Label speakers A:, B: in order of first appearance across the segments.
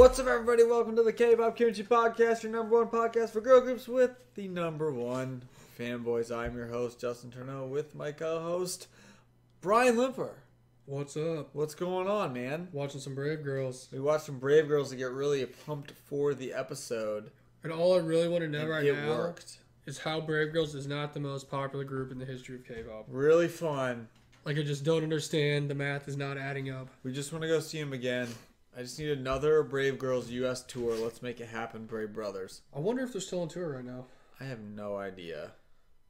A: What's up, everybody? Welcome to the K-pop Kimchi Podcast, your number one podcast for girl groups with the number one fanboys. I'm your host Justin Turneau with my co-host Brian Limper. What's up? What's going on, man? Watching some Brave Girls. We watched some Brave Girls to get really pumped for the episode. And all
B: I really want to know and right it now worked. is how Brave Girls is not the most popular group in the history of K-pop. Really fun. Like I just don't understand. The math is not adding up.
A: We just want to go see them again. I just need another Brave Girls U.S. tour. Let's make it happen, Brave Brothers.
B: I wonder if they're still on tour right now.
A: I have no idea.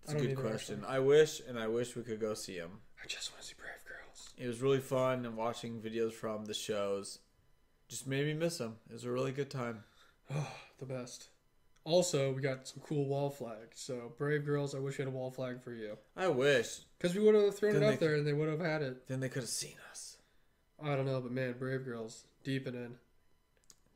A: That's a good question. I wish, and I wish we could go see them. I just want to see Brave Girls. It was really fun, and watching videos from the shows just made me miss them. It was a really good time.
B: Oh, the best. Also, we got some cool wall flags. So, Brave Girls, I wish we had a wall flag for you. I wish. Because we would have thrown then it up there and they would have had it. Then they could have seen us. I don't know, but man, Brave Girls, Deepening,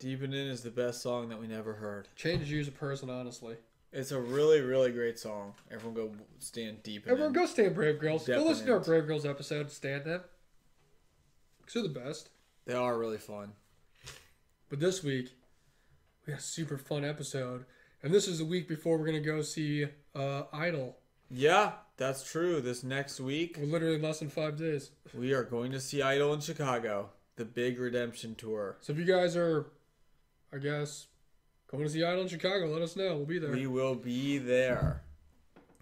B: in. in is the best song that we never heard. Changes you as a person, honestly.
A: It's a really, really great song. Everyone go stand deep. Everyone go stand Brave Girls. Definite. Go listen to our
B: Brave Girls episode. Stand them. Cause they're the best. They
A: are really fun.
B: But this week, we had a super fun episode, and this is the week before we're gonna go see uh, Idol.
A: Yeah, that's true. This next week, we're literally in less than five days. We are going to see Idol in Chicago the big redemption tour. So if
B: you guys are, I guess, going to see Idol in Chicago, let us know. We'll be there. We
A: will be there.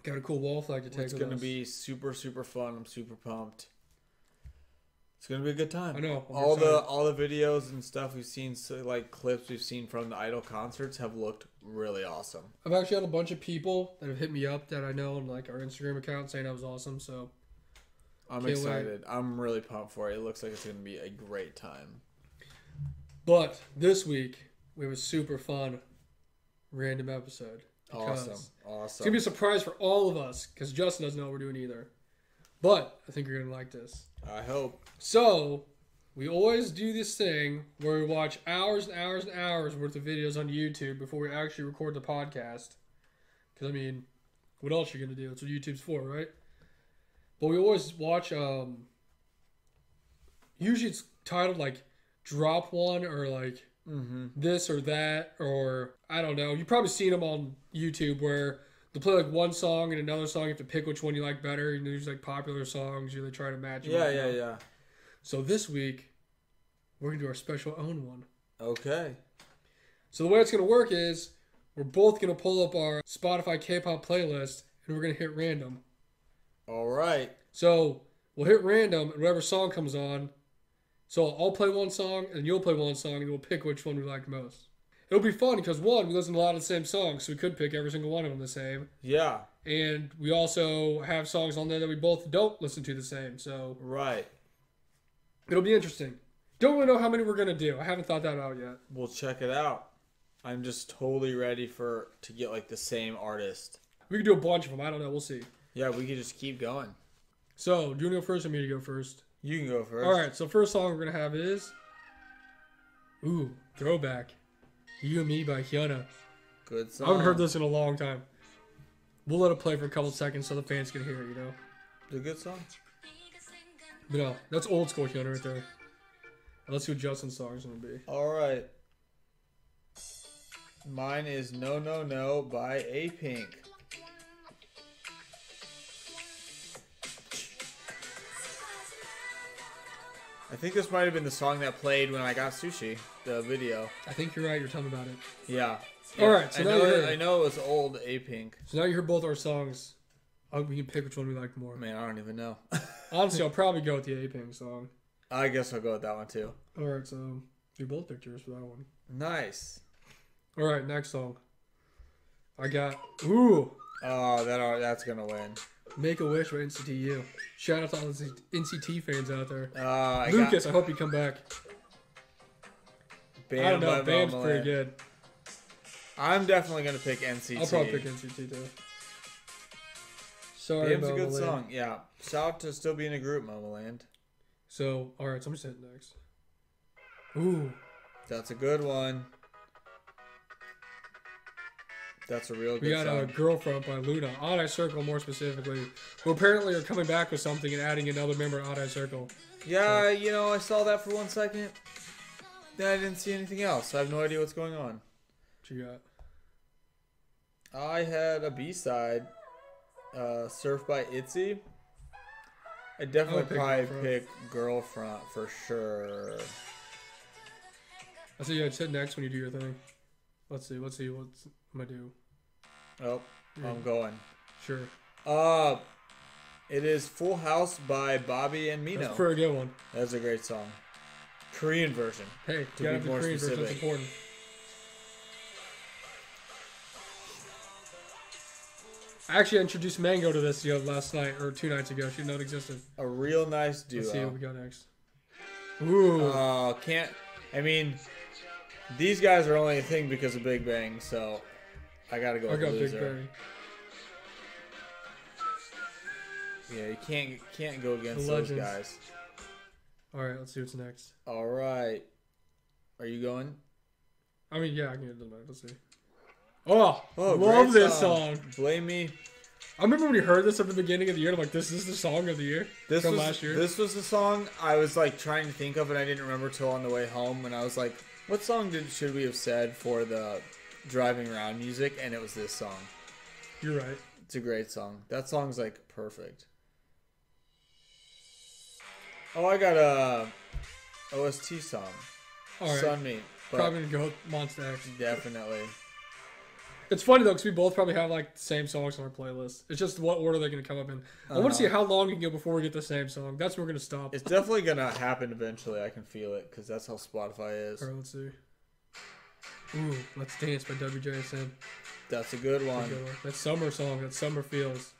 A: Got a cool wall flag to take. It's gonna us. be super super fun. I'm super pumped. It's gonna be a good time. I know. I'm all excited. the all the videos and stuff we've seen, so like clips we've seen from the Idol concerts, have looked really awesome.
B: I've actually had a bunch of people that have hit me up that I know on like our Instagram account saying that was awesome. So I'm Can't excited.
A: Wait. I'm really pumped for it. It looks like it's going to be a great time.
B: But this week we have a super fun random episode. Awesome. Awesome. It's going to be a surprise for all of us because Justin doesn't know what we're doing either. But I think you're going to like this. I hope. So we always do this thing where we watch hours and hours and hours worth of videos on YouTube before we actually record the podcast. Because, I mean, what else are you going to do? That's what YouTube's for, right? But we always watch. Um, usually it's titled like "Drop One" or like mm-hmm. this or that or I don't know. You've probably seen them on YouTube where they play like one song and another song. You have to pick which one you like better. And there's like popular songs. You they try to match. Yeah, yeah, yeah. So this week we're gonna do our special own one. Okay. So the way it's gonna work is we're both gonna pull up our Spotify K-pop playlist and we're gonna hit random. All right. So we'll hit random, and whatever song comes on. So I'll play one song, and you'll play one song, and we'll pick which one we like most. It'll be fun because one, we listen to a lot of the same songs, so we could pick every single one of them the same. Yeah. And we also have songs on there that we both don't listen to the same. So right. It'll be interesting. Don't really know how many we're gonna do. I haven't thought that out yet. We'll check it out. I'm
A: just totally ready for to get like the same artist.
B: We could do a bunch of them. I don't know. We'll
A: see. Yeah, we could just keep going.
B: So, do you want to go first or me to go first? You can go first. All right, so first song we're going to have is. Ooh, throwback. You and Me by Hyuna. Good song. I haven't heard this in a long time. We'll let it play for a couple seconds so the fans can hear it, you know? It's a good song. But no, uh, that's old school Hyuna right there. let's see what Justin's song is going to be. All right.
A: Mine is No No No by A Pink. I think this might have been the song that played when I got sushi, the video.
B: I think you're right. You're telling about it. Yeah.
A: All right. So I, now know, you I know it was old A Pink.
B: So now you heard both our songs. Oh, we can pick which one we like more. Man, I don't even know. Honestly, I'll probably go with the A Pink song.
A: I guess I'll go with that one too.
B: All right. So you both picked yours for that one. Nice. All right. Next song. I got. Ooh. Oh, that are, that's gonna win. Make a wish for NCT U. Shout out to all the NCT fans out there. Uh, Lucas, I, got... I hope you come back.
A: Bam, I don't know. Bam's pretty good. I'm definitely gonna pick NCT. I'll probably pick NCT too. Sorry, Bam's Mama a good Land. song. Yeah, shout out to still being a group, Mama Land. So, all right, so I'm just hitting next. Ooh, that's a good one. That's a real. We got song. a
B: girlfriend by uh, LOONA. Odd Eye Circle, more specifically, who apparently are coming back with something and adding another member. Odd Eye Circle.
A: Yeah, so. you know, I saw that for one second. Then I didn't see anything else. I have no idea what's going on. What you got? I had a B side, uh, "Surf"
B: by Itzy. I definitely I probably Girl Front. pick
A: "Girl Front" for sure.
B: I see. I said next when you do your thing. Let's see. Let's see. What's Madhu.
A: Oh, I'm going. Sure. Uh, it is Full House by Bobby and Mino. That's a pretty good one. That's a great song.
B: Korean version. Hey, to be more Korean specific. Version, important. I actually introduced Mango to this you know, last night or two nights ago. She not existed. A
A: real nice duo. Let's see what we got next. Ooh. Uh, can't. I mean, these guys are only a thing because of Big Bang, so I gotta go. I got loser. Big Bang. Yeah, you can't can't go against those guys.
B: All right, let's see what's next.
A: All right, are you going?
B: I mean, yeah, I can get it Let's see.
A: Oh, oh love this song. song. Blame me. I remember when you heard this at
B: the beginning of the year. I'm like, this is the song of the year.
A: This from was, last year. This was the song I was like trying to think of, and I didn't remember till on the way home. And I was like, what song did should we have said for the driving around music, and it was this song. You're right. It's a great song. That song's like perfect. Oh, I got a OST song. All right. Sun Me. Probably gonna go with Monsta X. Definitely.
B: It's funny though, because we both probably have like the same songs on our playlist. It's just what order they're gonna come up in. I want to see uh-huh. how long we can go before we get the same song. That's where we're gonna stop. It's
A: definitely gonna happen eventually. I can feel it because that's how Spotify is. All right, let's
B: see. Ooh, Let's Dance by WJSN.
A: That's a good one. That's, a good one.
B: That's summer song. That's summer feels.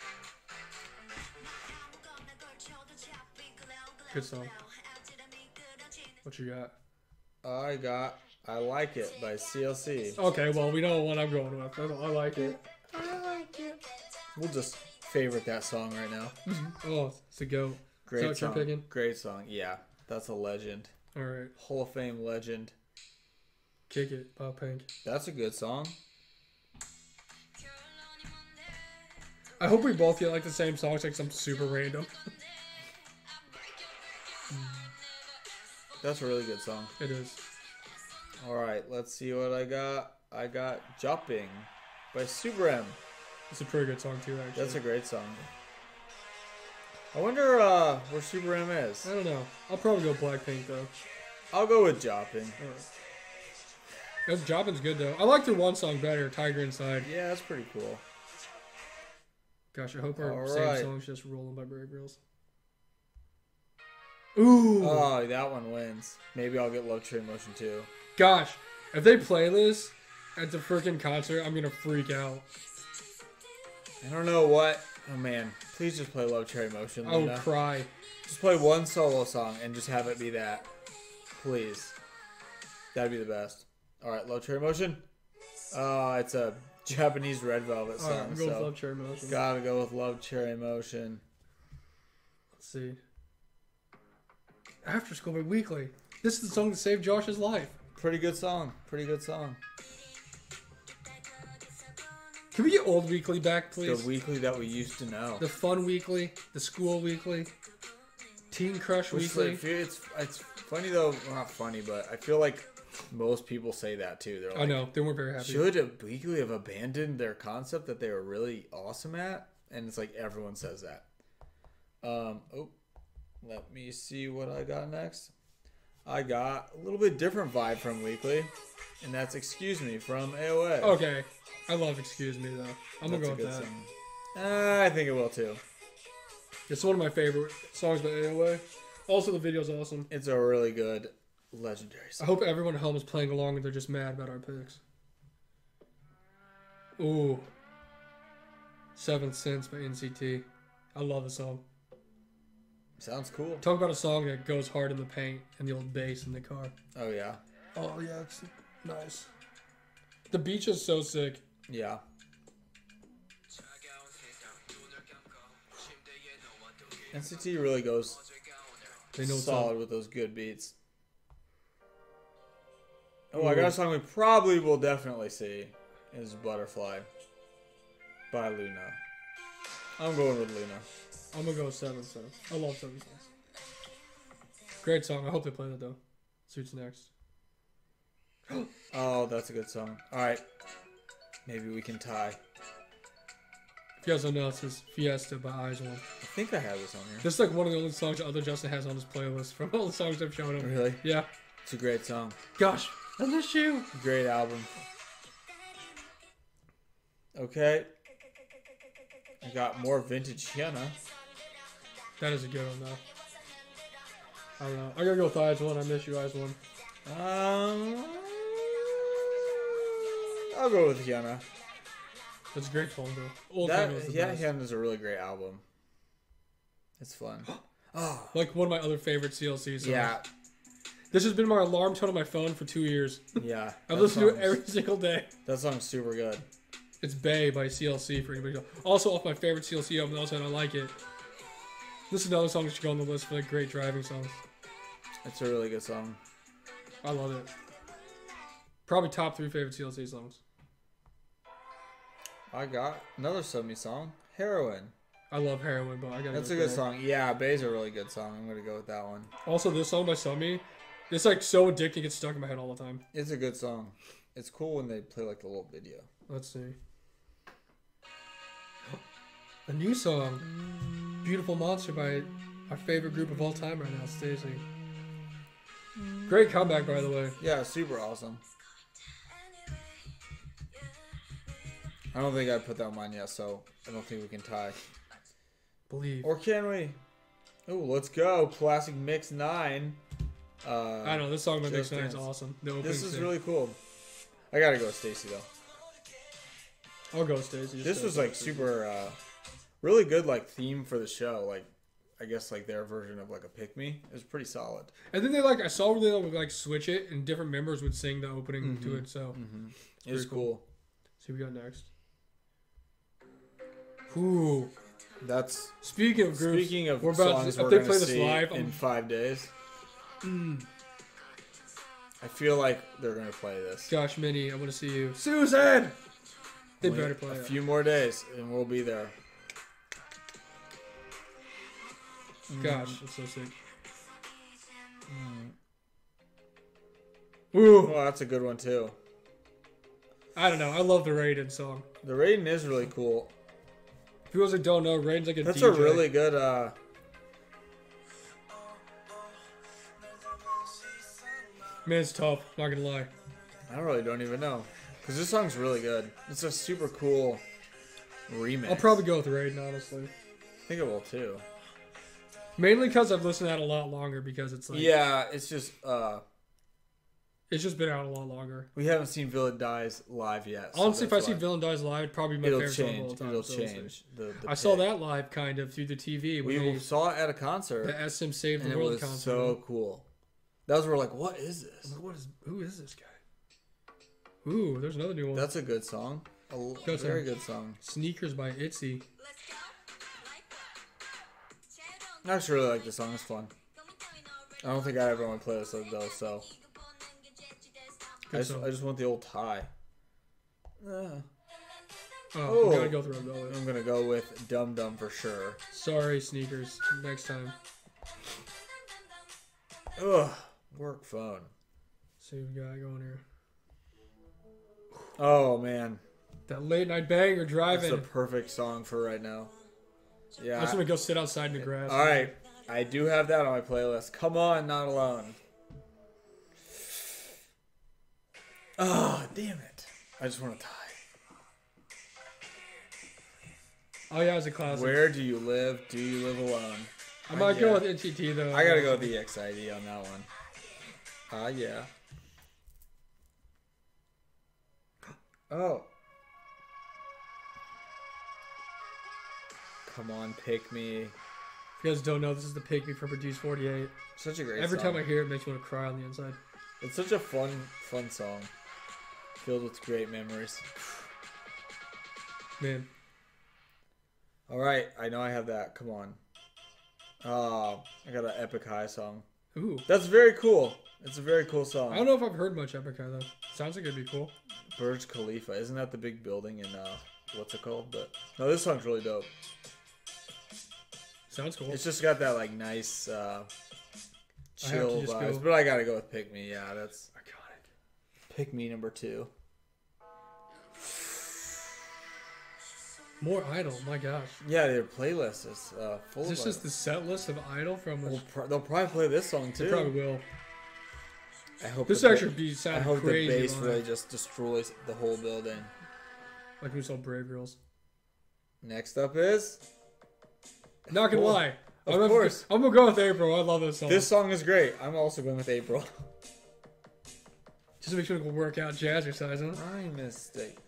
B: Good song. What you got?
A: I got I Like It by CLC. Okay, well,
B: we know what I'm going with. I, I like it.
C: I like it.
B: We'll just favorite that song right now. Mm-hmm. oh, it's a go. Great song.
A: Great song. Yeah, that's a legend. All right. Hall of Fame legend.
B: Kick It Pop Punk. That's a good song. I hope we both get like the same songs, like some super random.
A: That's a really good song. It is. All right, let's see what I got. I got Jopping by Super M.
B: It's a pretty good song too, actually. That's a great song. I wonder uh, where Super M is. I don't know. I'll probably go Blackpink though. I'll go with Jopping. That's Jopping's good though. I like their one song better, Tiger Inside. Yeah, that's pretty cool. Gosh, I hope our All same right. song's just rolling by Brave Girls. Ooh. Oh, that
A: one wins. Maybe I'll get luxury Motion" too.
B: Gosh, if they play this at the freaking concert, I'm gonna freak out. I don't
A: know what. Oh man, please just play Love Cherry Motion. I cry. Just play one solo song and just have it be that. Please. That'd be the best. All right, Love Cherry Motion. Oh, it's a Japanese red velvet song. All right, so with love motion. Gotta go with love cherry motion. Let's see.
B: After School But Weekly. This is the song that saved Josh's life. Pretty good song. Pretty good song. Can we get old weekly back, please? The weekly that we used to know. The fun weekly, the school weekly, Teen Crush Which weekly. Like,
A: it's it's funny though, not funny, but I feel like most people say that too. They're like, I know they weren't very happy. Should weekly have abandoned their concept that they were really awesome at? And it's like everyone says that. Um, oh, let me see what I got next. I got a little bit different vibe from Weekly, and that's Excuse Me from AOA.
B: Okay, I love Excuse Me though. I'm that's gonna go with that. Uh, I think it will too. It's one of my favorite songs by AOA. Also, the video's awesome. It's a really
A: good legendary. I hope
B: everyone at home is playing along and they're just mad about our picks. Ooh. Seventh Sense by NCT. I love the song. Sounds cool. Talk about a song that goes hard in the paint and the old bass in the car.
A: Oh yeah. Oh yeah, it's nice.
B: The beach is so sick.
A: Yeah. NCT really goes they know solid with those good beats. Oh, I got a song we probably will definitely see is Butterfly by LOONA. I'm going with LOONA.
B: I'm gonna go with Seven Sense. I love Seven Sense. Great song. I hope they play that though. Suits next.
A: oh, that's a good song. All right, maybe we can tie.
B: If you guys don't know, Fiesta by Eyes I think I have this on here. This is like one of the only songs other Justin has on his playlist from all the songs I've shown him.
A: Really? Yeah. It's a great song. Gosh, I miss you. Great album. Okay. I got more vintage
B: Hyuna. That is a good one though. I don't know. I gotta go with IZ*ONE. I miss you, IZ*ONE. Um,
A: I'll go with Hyuna. That's a great song though. Old that, yeah, best. is a really great album.
B: It's fun. oh, like one of my other favorite CLC songs. Yeah. This has been my alarm tone on my phone for two years. Yeah. I've listened to it every single day. That song's super good. It's Bay by CLC for anybody. Else. Also off my favorite CLC album. Also, I like it. This is another song that should go on the list for like great driving songs.
A: It's a really good song.
B: I love it. Probably top three favorite CLC songs.
A: I got another Sunmi song, Heroine.
B: I love Heroine, but I got. That's a good song.
A: Yeah, Bay's a really good song. I'm gonna go with that one.
B: Also, this song by Sunmi it's like so addicting. It gets stuck in my head all the time.
A: It's a good song. It's cool when they play like a little video.
B: Let's see. A new song, "Beautiful Monster" by our favorite group of all time right now, STAYC.
A: Great comeback, by the way. Yeah, super awesome. I don't think I put that on mine yet, so I don't think we can tie. Believe. Or can we? Oh, let's go. Classic Mix 9. Uh, I know this song by Big Sky is awesome. The this is thing. really cool. I gotta go, STAYC though.
B: I'll go, STAYC. This was like
A: super, uh, really good like theme for the show. Like, I guess like their version of like a pick me is pretty solid.
B: And then they like I saw where they would like switch it and different members would sing the opening mm-hmm. to it. So mm-hmm. it's cool. cool. See what we got next.
A: Ooh, that's
B: speaking of groups. Speaking of we're about songs to, if they play this live in
A: five days. Mm. I feel like they're gonna play this.
B: Gosh, Minnie, I want to see you. Susan.
A: They Only better play a few more days, and we'll be there. Gosh, mm. that's so sick. Mm. Ooh, well, oh, that's a good one too. I don't know. I love
B: the Raiden song. The Raiden
A: is really cool.
B: For those that don't know, Raiden's
A: like a. That's DJ. a really good. uh
B: Man, it's tough. Not gonna lie.
A: I really don't even know, cause this song's really good. It's a super cool remix. I'll probably
B: go with Raiden, honestly. I
A: think it will too.
B: Mainly because I've listened to that a lot longer because it's like
A: yeah, it's just uh,
B: it's just been out a lot longer.
A: we haven't seen Villain Dies live yet.
B: so Honestly, if I see Villain Dies live, it'd probably be my it'll favorite song of all time. It'll so change. The, the I saw that live kind of through the TV We they- saw it at a concert, the SM Save World the it World was concert. so
A: cool. Those were like, what is this?
B: What is? Who is this guy?
A: Ooh, there's another new one. That's a good song. A very good song.
B: Sneakers by Itzy.
A: I actually really like this song. It's fun. I don't think I ever want to play this though. So I just, I just, want the old tie.
B: Uh. Oh, I'm oh. gonna go am I'm
A: gonna go with Dum Dum for sure.
B: Sorry, sneakers. Next time. Ugh.
A: Work phone. See what we got going here. Oh man.
B: That late night banger driving. That's a
A: perfect song for right now. Yeah. I just want to go
B: sit outside in the grass. All right.
A: I do have that on my playlist. Come on, not alone. Oh, damn it. I just want to die.
B: Oh, yeah, it's a classic. Where
A: do you live? Do you live alone? I'm not going with NCT, though. I got to go with the XID on that one. Ah, uh, yeah. Oh. Come on, pick me. If
B: you guys don't know, this is the pick me from Produce 48. Such a great Every song. time I hear it, it makes me want to cry on the inside.
A: It's such a fun, fun song. Filled with great memories. Man. Alright, I know I have that. Come on. Oh, I got an epic high song. Ooh. That's very cool. It's a very cool song. I don't know
B: if I've heard much Epica though. Sounds like it'd be cool.
A: Burj Khalifa, isn't that the big building in uh, what's it called? But no, this song's really dope. Sounds cool. It's just got that like nice uh, chill vibes. Go. But I gotta go with Pick Me. Yeah, that's. iconic. Pick Me number two.
B: More Idol, my gosh.
A: Yeah, their playlist is uh, full. Is this of just the set list of Idol from? This? they'll probably play this song too. They probably will. I hope this actually be I hope the bass really it. just destroys the whole building.
B: Like we saw Brave Girls.
A: Next up is. Not gonna lie. Of I'm course. Gonna, I'm gonna go with April. I love this song. This song is great. I'm also going with April.
B: Just to make sure to go work out jazzercising. I'm mistaken.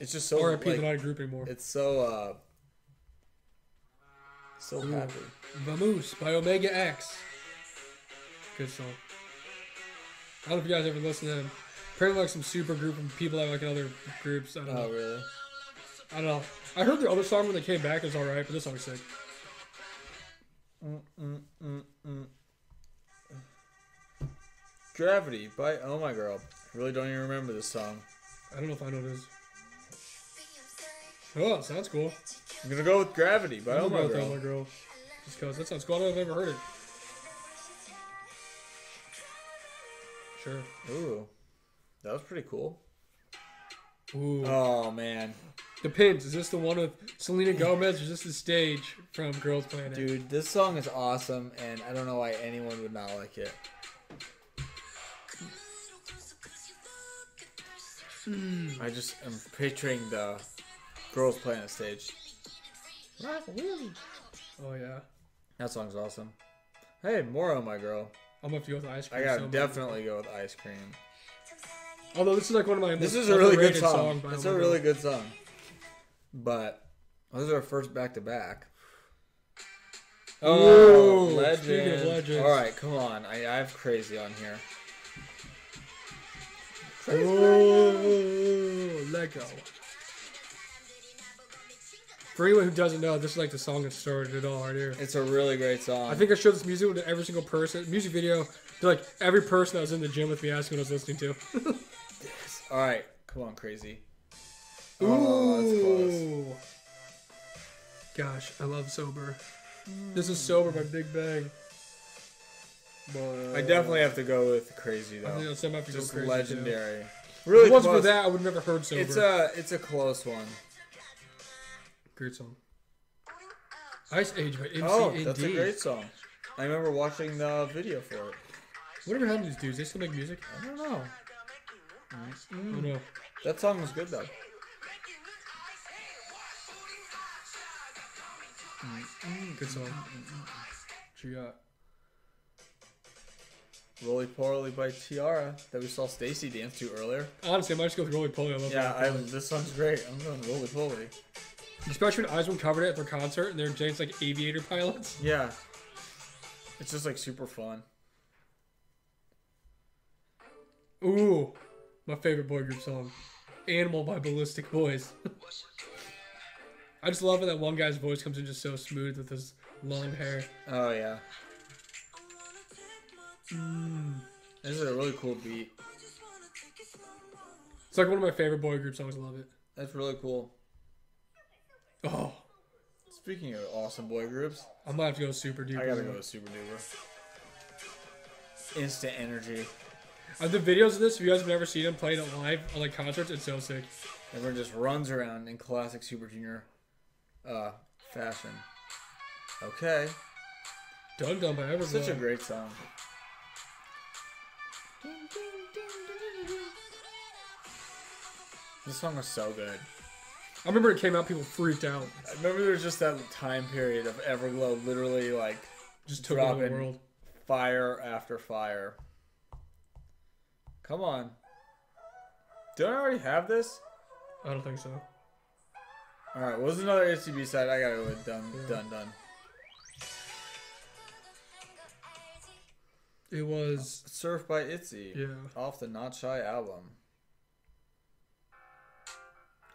A: It's just so RIP like, the a group anymore. It's so uh
B: so Ooh. happy. VAMOS by Omega X. Good song. I don't know if you guys ever listen to him. Apparently like some super group and people that like in other groups. I don't oh, know. really? I don't know. I heard the other song when they came back is alright, but this song's sick.
A: Gravity by Oh My Girl. really don't even remember this song.
B: I don't know if I know this.
A: Oh, sounds cool. I'm gonna go with Gravity by Oh My Girl.
B: Girl. Just cause that sounds cool. I don't know if I've ever heard it.
A: Sure. Ooh, that was pretty cool. Ooh. Oh man, Depends. Is this
B: the one with Selena Gomez or is this the stage from Girls Planet? dude,
A: this song is awesome, and I don't know why anyone would not like it. Hmm. I just am picturing the girls playing the stage.
C: Rock Willie.
A: Oh yeah. That song's awesome. Hey, more on my girl. I'm gonna go with ice cream. I gotta so definitely go with ice cream.
B: Although this is like one of my this is a really good song. It's a really good
A: song. But well, this is our first back to back. Oh, legend. legends. All right, come on. I, I have crazy
B: on here. Crazy Ooh, Lego. For anyone who doesn't know, this is like the song that started it all right here. It's a really great song. I think I showed this music to every single person, music video, to like every person that was in the gym with me asking what I was listening to.
A: yes. All right, come on, crazy.
B: Ooh. Oh, that's close. Gosh, I love Sober. Mm. This is Sober by Big Bang. But I definitely have to go with Crazy though. I think Just legendary. Too. Really, if it wasn't for that, I would never heard Sober. It's a
A: it's a close one. Great song.
B: Ice Age by MCND. Oh, that's a great song.
A: I remember watching the video for it.
B: Whatever happened to these dudes? They still make music? I don't know. Mm. Oh, no. That song was good though. Mm. Good song. Mm. What
A: Roly Poly by T-ara that we saw STAYC dance to earlier.
B: Honestly, I might just go with Roly Poly. yeah, I, this song's great. I'm going Roly Poly. Especially when Osmond covered it at their concert, and they're James like aviator pilots. Yeah, it's just like super fun. Ooh, my favorite boy group song, "Animal" by BALLISTIK BOYZ. I just love it that one guy's voice comes in just so smooth with his long hair. Oh yeah. Mm.
A: This is a really cool beat.
B: It's like one of my favorite boy group songs. I love it.
A: That's really cool. Oh. Speaking of awesome boy groups, I'm gonna have to go super duper. I gotta go super duper. Instant energy.
B: Uh, the videos of this, if you guys have never seen them playing it live on like concerts, it's so sick.
A: Everyone just runs around in classic Super Junior uh, fashion. Okay. DUN DUN by Everglow. Such a great song. This song was so good.
B: I remember it came out, people freaked out. I remember there was just that time period
A: of Everglow literally like just took over the world. Fire after fire. Come on. Don't I already have this? I don't think so. Alright, what was another ACB side? I gotta go with done, yeah. done, done.
B: It was
A: Surf by Itzy. Yeah. Off the Not Shy album.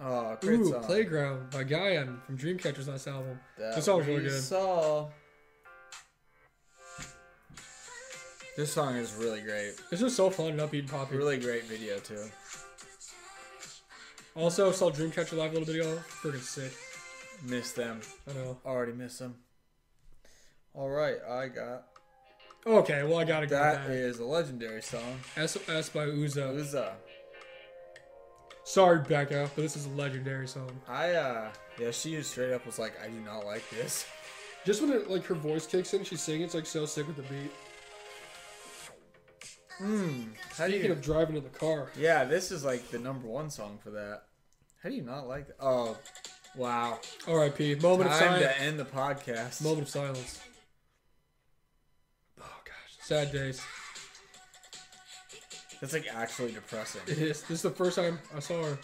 B: Oh, great Ooh, song. Playground by Gahyeon from Dreamcatcher's last album. That this song's really good.
A: Saw. This song is really great. It's just so fun and upbeat and poppy. Really great video too. Also saw Dreamcatcher live a little bit ago. Freaking sick. Miss them. I know. Already miss them. All right, I got. Okay, well I gotta go. that. is a legendary
B: song. S.O.S. by Uza. Uza. Sorry, Becca, but this is a legendary song.
A: I uh yeah, she straight up was like, I do not like this.
B: Just when it, like her voice kicks in, she's singing. It's like so sick with the beat. Hmm. how Speaking do you, of driving in the car,
A: yeah, this is like the number one song for that. How do you not like that? Oh, wow.
B: R.I.P. Moment Time of silence. to
A: end the podcast.
B: Moment of silence. Oh gosh, sad days.
A: That's like actually depressing. It
B: is. This is the first time I saw her.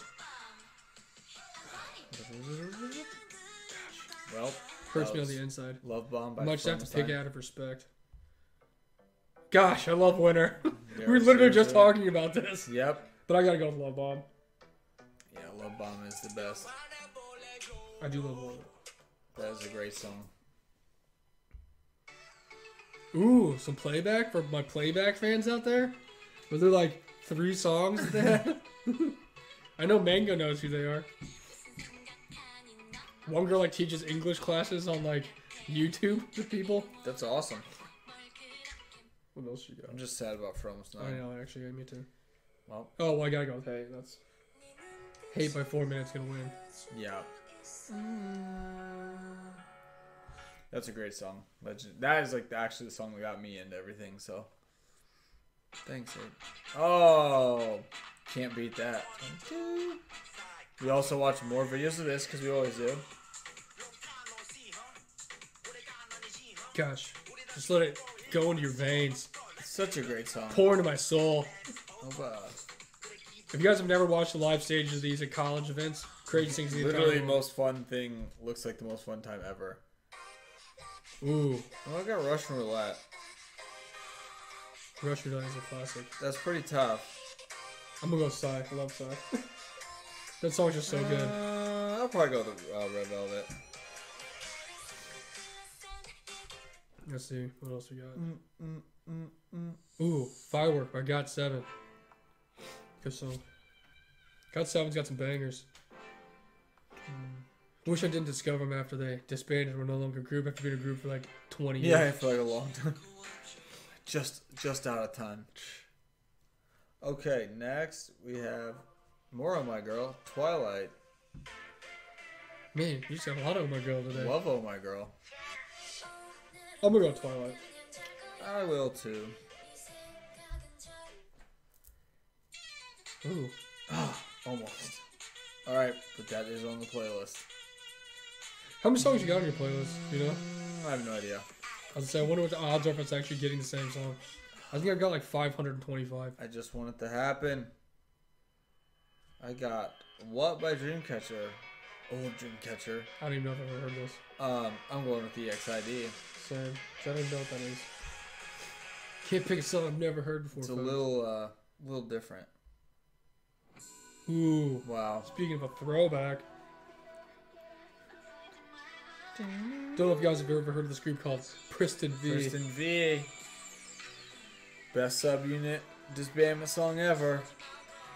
A: Well, hurts me on the inside.
B: Love bomb. By Much have to pick out of respect. Gosh, I love winter. we were literally just talking about this. Yep. But I gotta go with love bomb.
A: Yeah, love bomb is the best. I do love love. That is a great song.
B: Ooh, some playback for my playback fans out there. Was there like three songs then? I know Mango knows who they are. One girl like teaches English classes on like YouTube to people. That's awesome. What else you got? I'm just sad
A: about Fromis now. I know,
B: actually, yeah, me too. Well, oh, well, I gotta go with Hey. That's Hate by four minutes gonna win.
A: Yeah. Mm. That's a great song. Legend. That is like actually the song that got me into everything. So. Thanks, Abe. Oh, can't beat that. We also watch more videos of this because we always do.
B: Gosh, just let it go into your veins. It's such a great song. Pour into my soul. Oh, If you guys have never watched the live stages of these at college events, crazy things. Literally, the
A: most fun thing looks like the most fun time ever. Ooh, oh, I got Russian roulette. Rush Redone is a classic. That's pretty tough. I'm gonna
B: go Psy. I love Psy. that song's just so uh, good.
A: I'll probably go with uh, Red Velvet.
B: Let's see what else we got. Mm, mm, mm, mm. Ooh, Firework by GOT7. Good song. GOT7's got some bangers. Mm. Wish I didn't discover them after they disbanded. We're no longer a group after being a group for like 20 years. Yeah, for like a long time.
A: Just just out of time. Okay, next we have more of my girl, Twilight.
B: Man, you said a lot of oh my girl today. Love
A: oh my girl.
B: Oh my girl, Twilight.
A: I will too.
B: Ooh. Ah, almost.
A: Alright, but that is on the playlist.
B: How many songs you got on your playlist? You know? Mm, I have no idea. I was saying, I wonder what the odds are if it's actually getting the same song. I think I got like 525.
A: I just want it to happen. I got What by Dreamcatcher. Old oh, Dreamcatcher. I don't even know if I've ever heard this. Um, I'm going with the XID.
B: Same. So I don't know what that is. Can't pick a song I've never heard
A: before. It's a folks. little, uh, little different. Ooh. Wow. Speaking
B: of a throwback. Don't know if you guys have ever heard of this group called Pristin V. Pristin V. Best subunit disbandment song ever.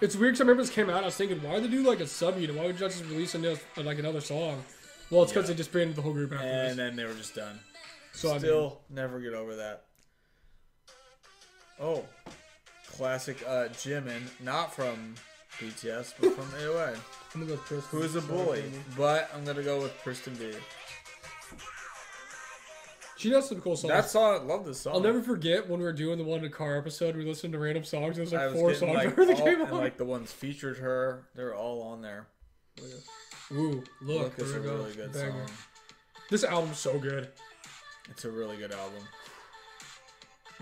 B: It's weird because I remember this came out. I was thinking, why did they do like a subunit? Why would you not just release like another song? Well, it's because yeah. they disbanded the whole group after And this. then they were
A: just done. So still I mean, never get over that. Oh, classic uh, Jimin, not from BTS, but from AOA.
B: I'm gonna go with Kristen. Who's a bully?
A: But I'm gonna go with Kristen B. She does some cool songs. That song, I love this song. I'll never
B: forget when we were doing the one in car episode. We listened to random songs. There was like I was four getting, songs like, all, that came on.
A: like the ones featured her, they're all on there. Ooh, look, look it's a really good Banger. song.
B: This album's so good.
A: It's a really good album.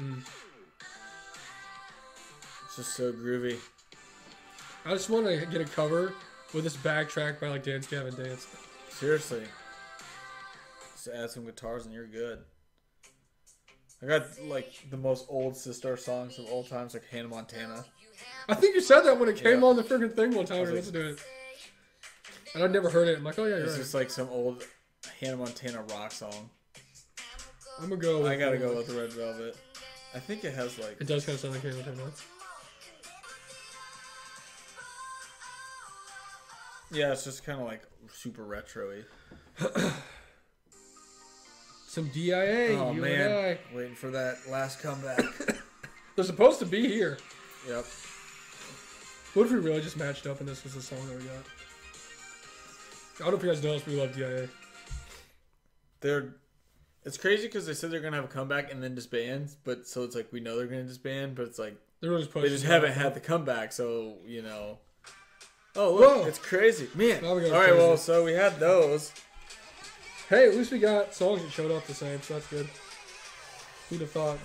B: Mm. It's just so groovy. I just want to get a cover with this backtrack by like Dance Gavin Dance. Seriously. Just add some
A: guitars and you're good. I got like the most old Sister songs of all times, like Hannah Montana.
B: I think you said that when it came yeah. on the freaking thing one time. I was listened to it,
A: and I'd never heard it. I'm like, oh yeah, it's right. just like some old Hannah Montana rock song.
B: I'm gonna go. I gotta go with the Red Velvet. I think it has like. It does kind of sound like Hannah Montana.
A: Yeah, it's just kind of like super retro-y.
B: Some DIA. Oh man,
A: waiting for that last comeback.
B: They're supposed to be here. Yep. What if we really just matched up and this was the song that we got? I don't know if you guys know us, we love DIA. They're
A: it's crazy because they said they're gonna have a comeback and then disband, but so it's like we know they're gonna disband, but it's like they're just they just haven't had the comeback, so you know. Oh look, Whoa. it's crazy,
B: man! All right, crazy. well, so we had those. Hey, at least we got songs that showed up the same, so that's good. Who'd have thought?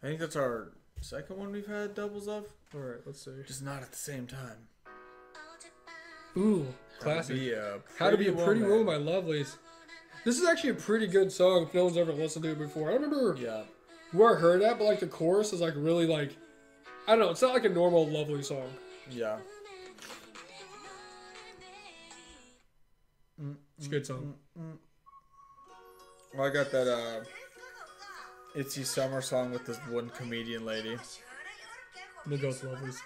A: I think that's our second one we've had doubles of. Alright, let's see. Just not at the same
B: time. Ooh, classic. How to be a pretty, woman. by Lovelyz. This is actually a pretty good song if no one's ever listened to it before. I remember yeah. where I heard that, but like the chorus is like really like I don't know, it's not like a normal lovely song.
A: Yeah. it's a good song.
B: well,
A: I got that uh, Itzy Summer song with this one comedian lady.
B: The Ghost Lovers.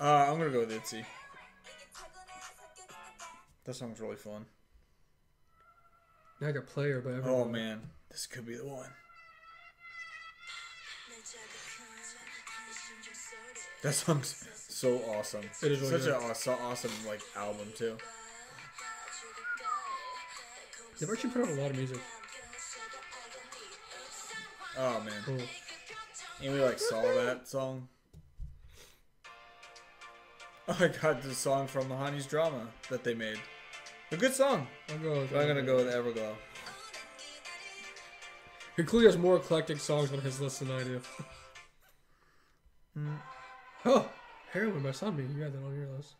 A: Uh, I'm gonna go with Itzy. That song's really fun.
B: Like a player but everyone.
A: Oh man, this could be the one. That song's so awesome. It is really such good. an awesome, awesome like album too.
B: They've actually put out a lot of music.
A: Oh man. Cool. And we like saw that song. Oh, I got this song from Mahani's drama that they made.
B: A good song. i go I'm gonna go with Everglow. He clearly has more eclectic songs on his list than I do. mm. Oh, Heroine by Sunmi. You had that on your list.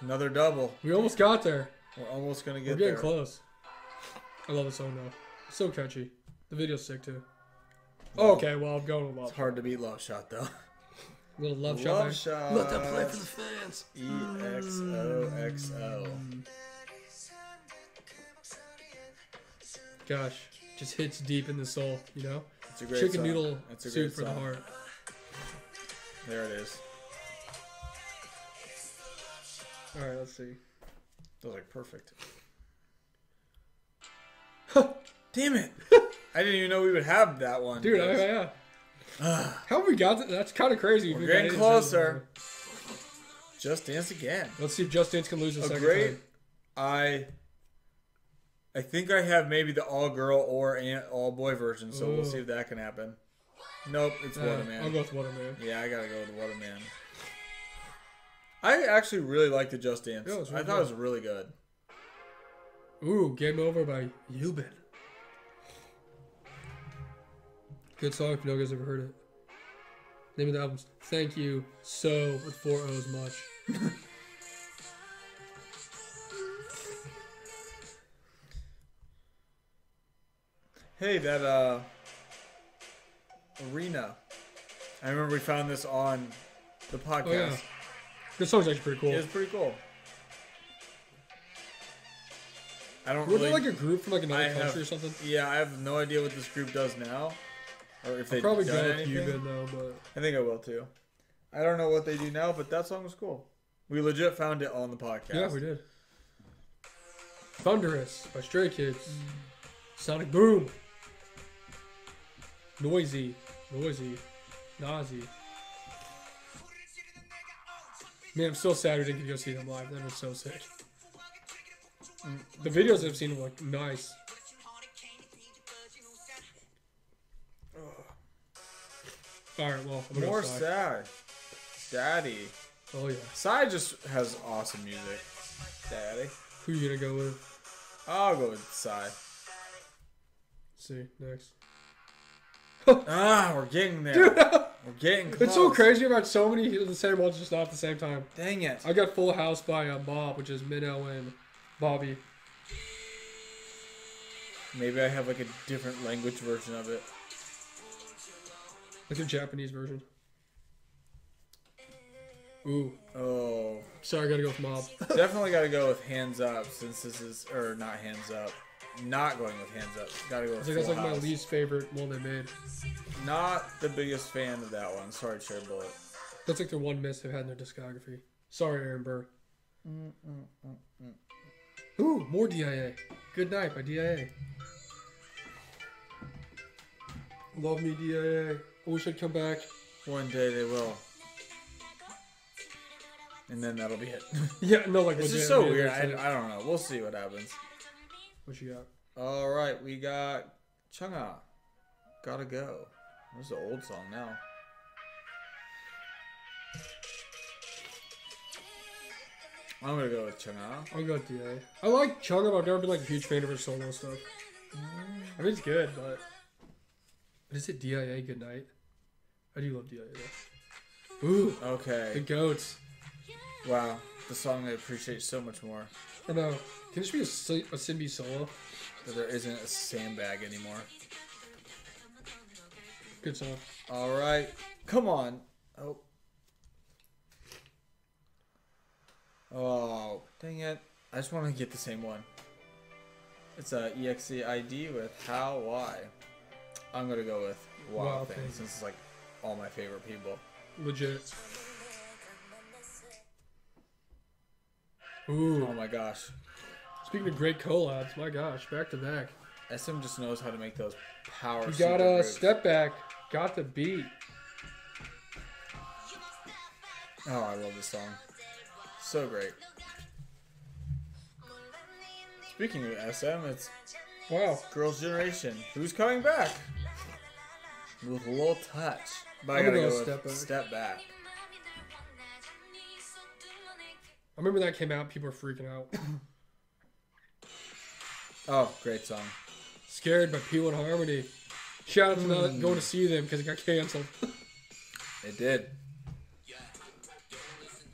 A: Another double. We
B: almost got there. We're almost gonna get. We're getting there. close. I love the song though. It's so catchy. The video's sick too. okay, well I'm going with love. It's hard
A: to beat Love Shot though.
B: Little love, love shot. Love shot. Let that play for the
A: fans. E X O X O.
B: Gosh, just hits deep in the soul. You know. It's a great Chicken song. noodle it's a great soup for the heart.
A: There it is. All right, let's see. That was like perfect.
B: Damn it!
A: I didn't even know we would have that one, dude. I,
B: yeah. How we got that? That's kind of crazy. We're getting closer. Just Dance again. Let's see if Just Dance can lose the a second great, time.
A: I. I think I have maybe the all girl or all boy version, so Ooh. we'll see if that can happen. Nope, it's uh, Waterman. I'll go with Waterman. Yeah, I gotta go with Waterman. I actually really liked the Just Dance. Yeah, really I thought good. it was really good.
B: Ooh, Game Over by Yubin. Good song if you guys ever heard it. Name of the albums. Thank you so with four O's much.
A: hey, that uh arena. I remember we found this on the podcast. Oh, yeah. This song's actually pretty cool. It's pretty cool. I don't. Were really, it like a group from like another I country have, or something? Yeah, I have no idea what this group does now, or if they probably done anything. Cuba now, but I think I will too. I don't know what they do now, but that song was cool. We legit found it on the podcast. Yeah, we did.
B: Thunderous by Stray Kids. Mm. Sonic Boom. Noisy. Noisy. noisy. Man, I'm so sad we didn't get to go see them live. That was so sick. Mm, the videos I've seen look nice. All right, well,
A: I'm more sad. Daddy. Oh yeah, Psy just has awesome music. Daddy.
B: Who you gonna go with?
A: I'll go with Psy.
B: See next. ah, we're getting there. Dude, I'm getting close. It's so crazy about so many of the same ones, just not at the same time. Dang it. I got Full House by uh, Bob, which is Mino and Bobby.
A: Maybe I have like a different language version of it.
B: Like a Japanese version. Ooh.
A: Oh.
B: Sorry, I gotta go with MOBB.
A: Definitely gotta go with Hands Up since this is, or not Hands Up. Not going with hands up. Gotta go with That's like, my least
B: favorite one they made.
A: Not the biggest fan of that one. Sorry, Cherry Bullet.
B: That's like the one miss they've had in their discography. Sorry, Aaron Burr. Ooh, more DIA. Good night by DIA. Love me, DIA. I wish I'd come back.
A: One day they will. And then that'll be it. yeah, no, like This is so weird. I, I don't know. We'll see what happens. What you got? All right, we got Chungha. Ah, Gotta go. This is an old song now. I'm gonna go with Chungha. Ah.
B: I'll go with DA. I like Chungha, ah, but I've never been like a huge fan of her solo stuff. I mean, it's good, but is it DIA Good night. I do love DIA
A: though. Ooh. Okay. The goats. Wow, the song I appreciate so much more. I know. Can this be a, a Simbi solo? That there isn't a sandbag anymore. Good song. All right. Come on. Oh. Oh, dang it. I just want to get the same one. It's a ID with how, why. I'm going to go with Wild Things. thing, thing since it's like all my favorite people. Legit. Ooh. Oh my gosh.
B: Speaking of great collabs, my gosh, back to back. SM
A: just knows how to make those power. You got a step
B: back. Got the beat. Oh, I love this song.
A: So great. Speaking of SM, it's wow, Girls' Generation. Who's coming back? With a little touch, but I gotta go step back.
B: step back. I remember that came out. People were freaking out.
A: Oh, great song.
B: Scared by P1 Harmony. Shout out to mm. going to see them because it got canceled.
A: it did.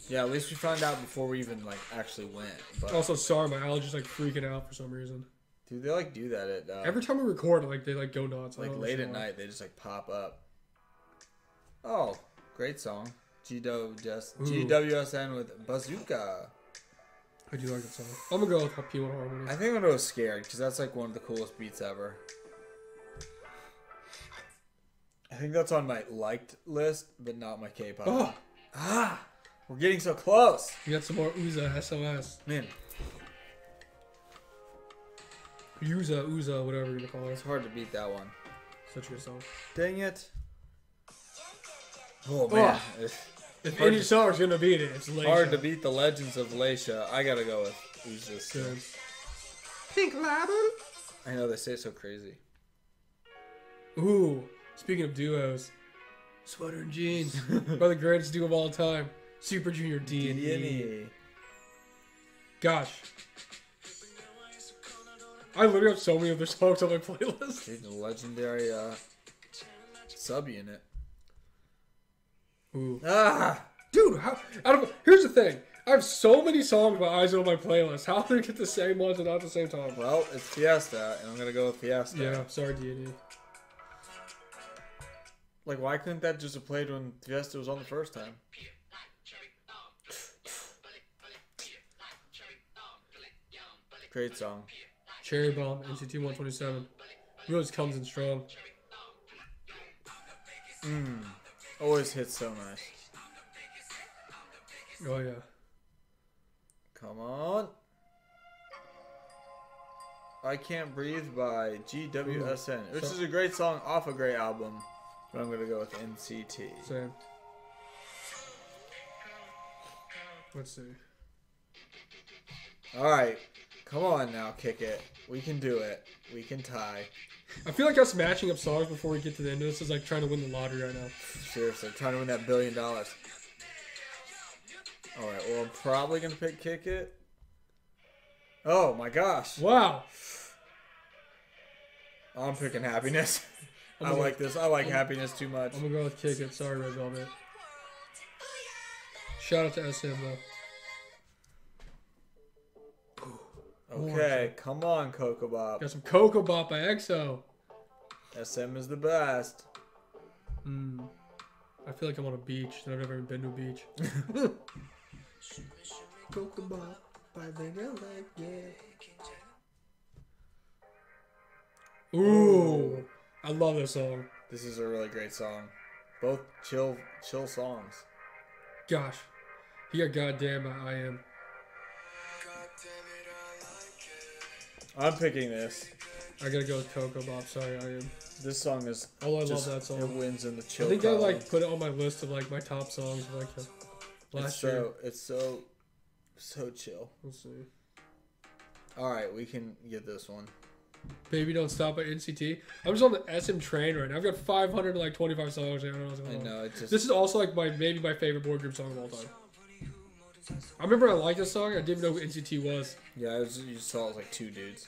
A: Yeah, at least we found out before we even like actually went. But... Also,
B: sorry, my allergies like freaking out for some reason.
A: Dude, they like do that at uh, every time
B: we record. Like they like go nuts. Like late at night,
A: they just like pop up. Oh, great song, GWSN with Bazooka.
B: I do like that song. I'm gonna go with P1 Harmony. I
A: think I'm gonna go Scared because that's like one of the coolest beats ever. I think that's on my liked list, but not my K-pop. Oh.
B: Ah, we're getting so close. We got some more Uza SOS. Man, Uza Uza, whatever you're gonna
A: call it. it's hard to beat that one. Such a good song. Dang it!
B: Oh man. Ah! If any is gonna beat it, it's Leisha. Hard to
A: beat the legends of Leisha. I
B: gotta go with Usus. Good. Think Latin? I know they say it so crazy. Ooh, speaking of duos, Sweater and Jeans, by the greatest duo of all time, Super Junior D and E. Gosh, I literally have so many of their songs on my
A: playlist. the legendary uh, sub unit. Ooh. Mm.
B: Ah, dude, how, out of here's the thing. I have so many songs by Eyes on my playlist. How do I get the same ones and not the same time? Well, it's Fiesta, and I'm gonna go with Fiesta. Yeah, sorry,
A: DNA. Like, why couldn't that just have played when Fiesta was on the first time? Great song.
B: Cherry Bomb, NCT 127. Really comes in strong. Mmm.
A: Always hits so nice. Oh yeah. Come on. I Can't Breathe by GWSN, which is a great song off a great album. But I'm gonna go with NCT. Same. Let's see. All right. Come on now, kick it. We can do it. We can tie.
B: I feel like us matching up songs before we get to the end of this is like trying to win the lottery right now.
A: Seriously, trying to win that billion dollars. All right, well, I'm probably going to pick Kick It. Oh, my gosh. Wow. I'm picking Happiness. I like this. I like I'm, Happiness too much. I'm going to go with Kick It. Sorry, Red Velvet.
B: Shout out to SM, though.
A: Okay, Orange. come on, Ko Ko
B: Bop. Got some Ko Ko Bop by EXO.
A: SM is the best.
B: Hmm. I feel like I'm on a beach I've never even been to a beach. Cocoa Bop by Vanilla, yeah.
A: Ooh, I love this song. This is a really great song. Both chill, chill songs.
B: Gosh, here, goddamn uh, I am.
A: I'm picking this.
B: I gotta go with Ko Ko Bop. Sorry, I am. This song is. Oh, I just, love that song. It wins in the chill. I think column. I like put it on my list of like my top songs of, like last it's so, year.
A: It's so, so chill. Let's see. All right, we can get this one.
B: Baby, don't stop at NCT. I'm just on the SM train right now. I've got 500 like 25 songs. I don't know what's going I know. Just... This is also like my maybe my favorite boy group song of all time. I remember I liked this song. I didn't know who NCT was.
A: Yeah, it was, you just saw it was like two dudes.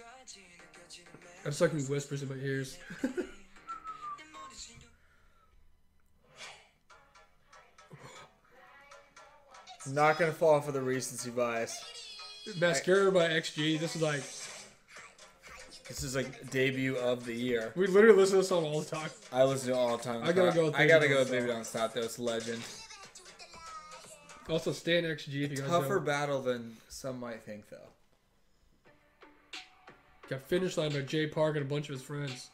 B: I'm sucking whispers in my ears.
A: Not gonna fall for the recency bias. Mascara
B: by XG. This is like
A: this is like debut of the year. We literally listen to this song all the
B: time. I listen to it
A: all the time. I gotta go. I gotta go. With Baby Don't Stop. Though it's legend. Also, stay in XG if you guys Tougher don't. battle than some might think, though.
B: Got finish line by Jay Park and a bunch of his friends.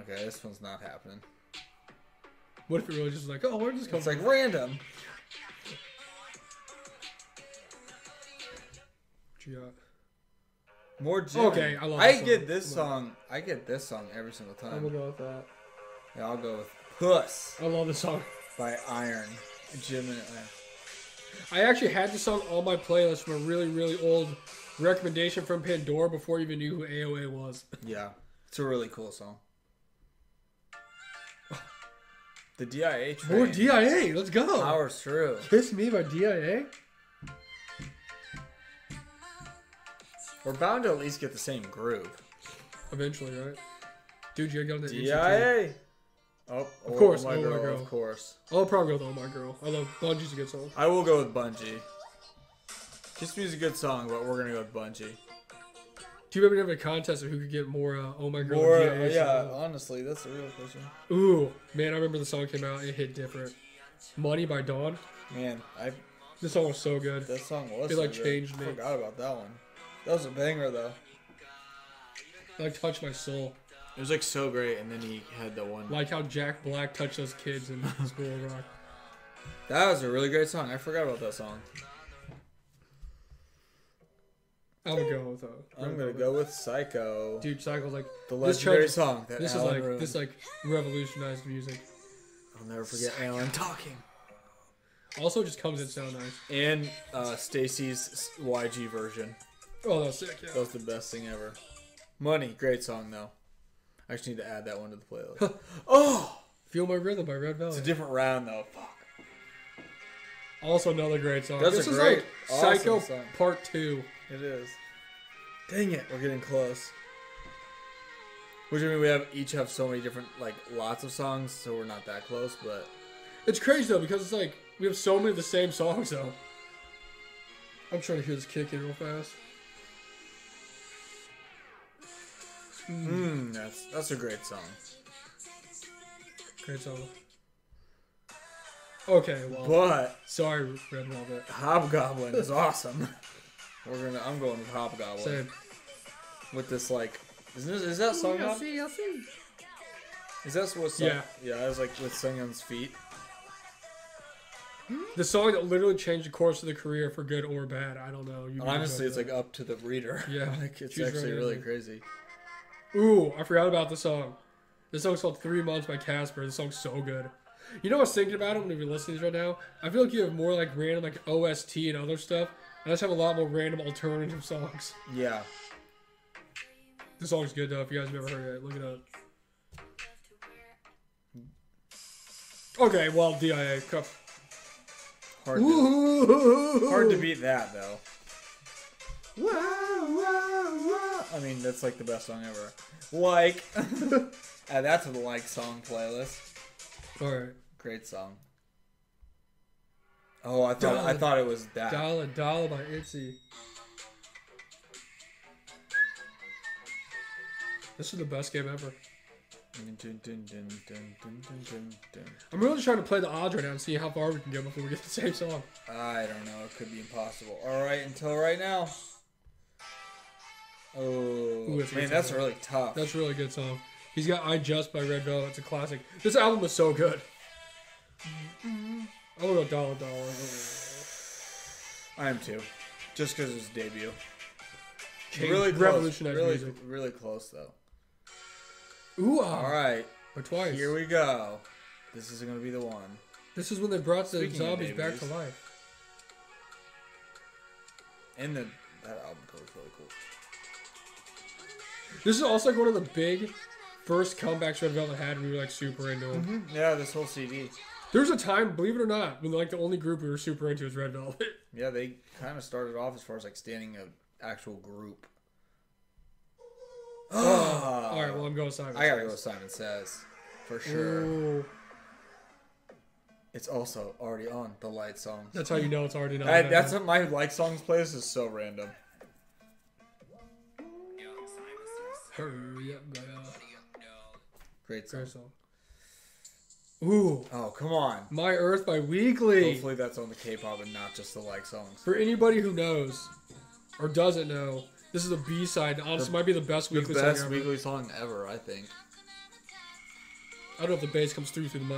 A: Okay, this one's not happening.
B: What if it really just like, oh, we're just It's from? like random. Yeah. More Jimmy. Okay, I love. I get this song.
A: I get this song every single time. I'm gonna go with that. Yeah, I'll go with Puss I love this song. by Iron. Jimin and Iron.
B: I actually had this song on my playlist from a really, really old recommendation from Pandora before I even knew who AOA was. Yeah, it's a really cool song. The DIA train. More DIA. Let's go. Powers through. This me by DIA.
A: We're bound to at least get the same group. Eventually, right? Dude, you gotta get on the DIA.
B: Oh, of oh course, oh my, oh girl, my girl, of course. I'll probably go with Oh My Girl. I love Bungee's a good song.
A: I will go with Bungee. Kiss Me is a good song, but we're gonna go with Bungee.
B: Do you remember we have a contest of who could get more uh, Oh My Girl? More, uh, yeah,
A: honestly, that's a real question.
B: Ooh, man, I remember the song came out. It hit different. Money by Dawn. Man, I. This song was so good. That song was. It so like good. changed me. I
A: forgot about that one. That was a banger though.
B: like touched my soul.
A: It was like so great, and then he had the one. Like how
B: Jack Black touched those kids in School of Rock.
A: That was a really great song. I forgot about that song.
B: I would go with. Uh, I'm gonna go
A: with Psycho. Dude, Psycho's like the legendary this song. That this Alan is like ruined. this like
B: revolutionized music.
A: I'll never forget Psycho. Alan
B: talking. Also, just comes in so nice.
A: And uh, STAYC's YG version. Oh, that's sick. Yeah. That was the best thing ever. Money, great song though. I just need to add that one to the
B: playlist. oh, "Feel My Rhythm" by Red Velvet. It's a different round though. Fuck. Also, another great song. That's this a is great, like awesome Psycho song. Part Two. It is. Dang it, we're getting close.
A: Which I mean, we have each have so many different like lots of songs, so we're not that close. But it's crazy
B: though because it's like we have so many of the same songs though. I'm trying to hear this kick in real fast. Mm,
A: that's that's a great song.
B: Great song. Okay, well. But sorry, Red Velvet. Hobgoblin is awesome.
A: We're gonna. I'm going with Hobgoblin. Same. With this like, is, this, is that song? I see.
B: I see. Is that what? Song? Yeah.
A: Yeah, I was like with Sunyeon's feet.
B: Hmm? The song that literally changed the course of the career for good or bad. I don't know. You Honestly, it's like up to the reader. Yeah, like it's She's actually really, really crazy. Ooh, I forgot about the song. This song's called Three Months by Casper. This song's so good. You know what i was thinking about it when you're listening to this right now? I feel like you have more like random like OST and other stuff. And I just have a lot more random alternative songs. Yeah. This song's good though. If you guys have never heard it, look it up. Okay, well, DIA. Cup. Hard, hard to beat that though.
C: I
A: mean, that's like the best song ever. Like, add that to the like song playlist. Or great song. Oh, I thought Dollar, I thought it was that.
B: Dollar Dollar by Itzy. This is the best game ever. I'm really trying to play the odds right now and see how far we can go before we get the same song.
A: I don't know. It could be impossible. All right, until right now. Oh, man, that's really tough.
B: That's a really good song. He's got I Just by Red Velvet. It's a classic. This album is so good. Mm-hmm. I go Dollar Dollar. I am too. Just because it's debut. really close. Really, music.
A: really close, though. Ooh, ah. All right. Or twice. Here we go. This is going to be the one. This is
B: when they brought Speaking the zombies back to life.
A: And the, that album cover really cool.
B: This is also like one of the big first comebacks Red Velvet had. We were like super into them. Mm-hmm. Yeah, this whole CD. There was a time, believe it or not, when like the only group we were super into was Red Velvet.
A: Yeah, they kind of started off as far as like standing an actual group.
B: All right, well I'm going Simon. I gotta go with
A: Simon Says for sure. Ooh. It's also already on the light songs. That's how you know it's already on. I, that's what my light songs playlist is so random. Hurry up, girl. Great song. Great song. Ooh. Oh, come on. My Earth by Weeekly. Hopefully that's on the K-pop and not just the like songs.
B: For anybody who knows or doesn't know, this is a B-side. Honestly, the, might be the best Weeekly the best song Weeekly
A: song ever, I think.
B: I don't know if the bass comes through through the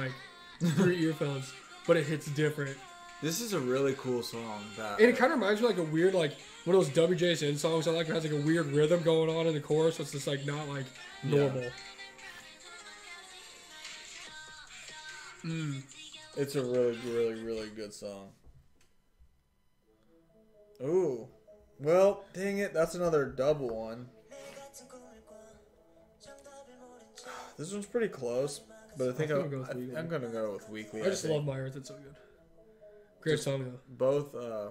B: mic, through earphones, but it hits different.
A: This is a really cool song. That, and it
B: kind of reminds me of like a weird like one of those WJSN songs I like. It has like a weird rhythm going on in the chorus. it's just like not like normal. Yeah. Mm.
A: It's a really, really, really good song. Ooh. Well, dang it, that's another double one. This one's pretty close, but I think I, am gonna go with Weeekly. I, I just I love My Earth,
B: it's so good. Great Just song though.
A: Both uh,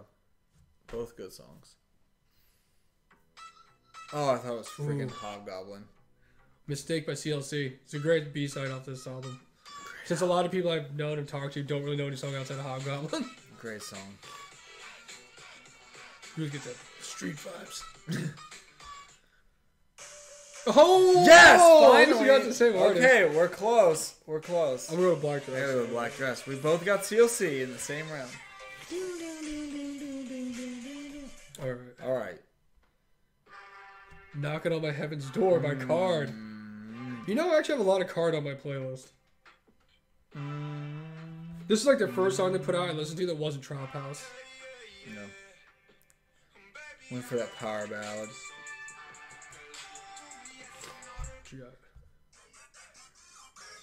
A: both good songs. Oh, I thought it was freaking Ooh. Hobgoblin.
B: Mistake by CLC. It's a great B side off this album. Great Since a lot of people I've known and talked to don't really know any song outside of Hobgoblin. Great song. You get that street vibes. Oh yes! Finally, we got the same Okay,
A: we're close. We're close. I'm going black dress. I'm a black dress. We both got CLC in the same round. All right. All
B: right. Knocking on my heaven's door by mm. KARD. You know, I actually have a lot of KARD on my playlist. Mm. This is like the first song they put out I listened to that wasn't Trap House.
A: No. Went for that power ballad.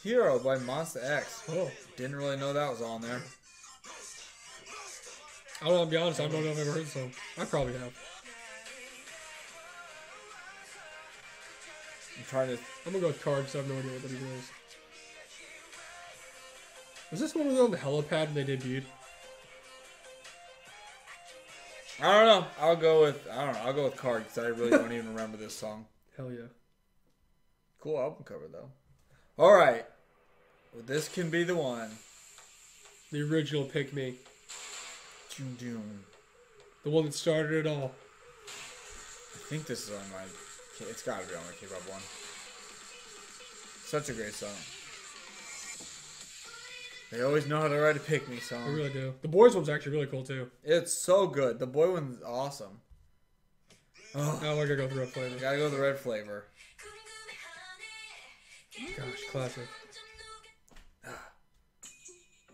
A: Hero by Monsta X. Oh. Didn't really know that was on there.
B: I don't know, to be honest, I don't know if I've ever heard this I probably have. I'm trying to. I'm gonna go with cards, I have no idea what that even is. Was this one was on the helipad they debuted? I don't know. I'll go with
A: I don't know. I'll go with KARD because I really don't even remember this song. Hell yeah. Cool album cover though. All right, well, this can be the one. The
B: original Pick Me. Doom Doom. The one that started it all. I
A: think this is on my. It's gotta be on my K-pop one. Such a great song. They always know how to write a pick
B: me song. They really do. The boys one's actually really cool too.
A: It's so good. The boy one's awesome.
B: Oh, I we're gonna go through a flavor. Gotta go the red flavor. Gosh, classic. Ah.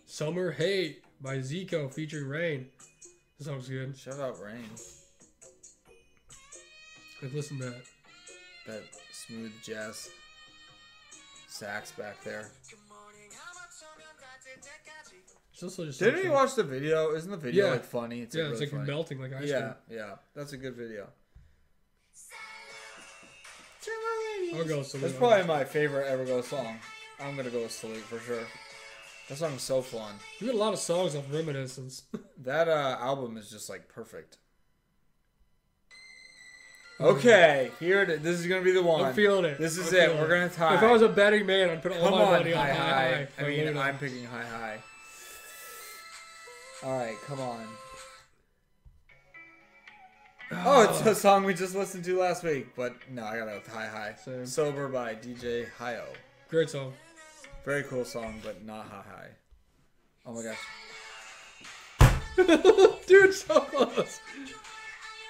B: Summer Hate by Zico featuring Rain. This song's good. Shout out Rain. Like, listen to that.
A: That smooth jazz sax back there.
B: Didn't something. you watch the video? Isn't the video yeah. like funny? It's yeah, like, really it's like funny. melting like ice yeah, cream.
A: Yeah, yeah. That's a good video. I'll go Salute. That's probably my favorite Everglow song. I'm gonna go with Salute for sure. That song's so fun.
B: You get a lot of songs off Reminiscence.
A: that uh, album is just like perfect.
B: Oh, okay,
A: here it is. This is gonna be the one. I'm feeling it. This is I'm it. We're gonna tie. If I was a betting man, I'd put all Come my on, money high, on high high. high. I mean, I'm picking high high. All right, come on. Oh, it's uh, a song we just listened to last week, but no, I got it with Hi Hi. Same. Sober by DJ HYO. Great song. Very cool song, but not Hi High. Oh my
B: gosh. Dude, so close.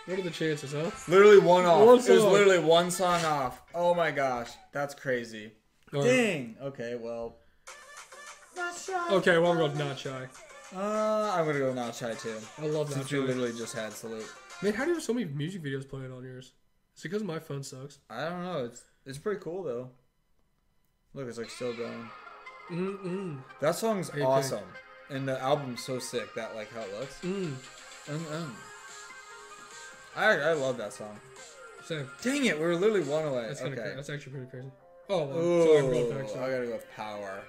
B: What are the chances, huh? Literally one off. One it was literally
A: one song off. Oh my gosh. That's crazy. All right. Dang. Okay, well.
B: Okay, well, I'm going Not Shy.
A: Uh, I'm going to go Not Shy too. I love Since Not you literally just had Salute.
B: Man, how do you have so many music videos playing on yours? It's because my phone sucks.
A: I don't know. It's it's pretty cool though. Look, it's like still going. Mm-mm. That song's Hey, awesome, and the album's so sick that like how it looks. Mm. I I love that song. So Dang it, we were literally one away. that's of okay. cra- that's actually pretty crazy. Oh, well, so I gotta go with power.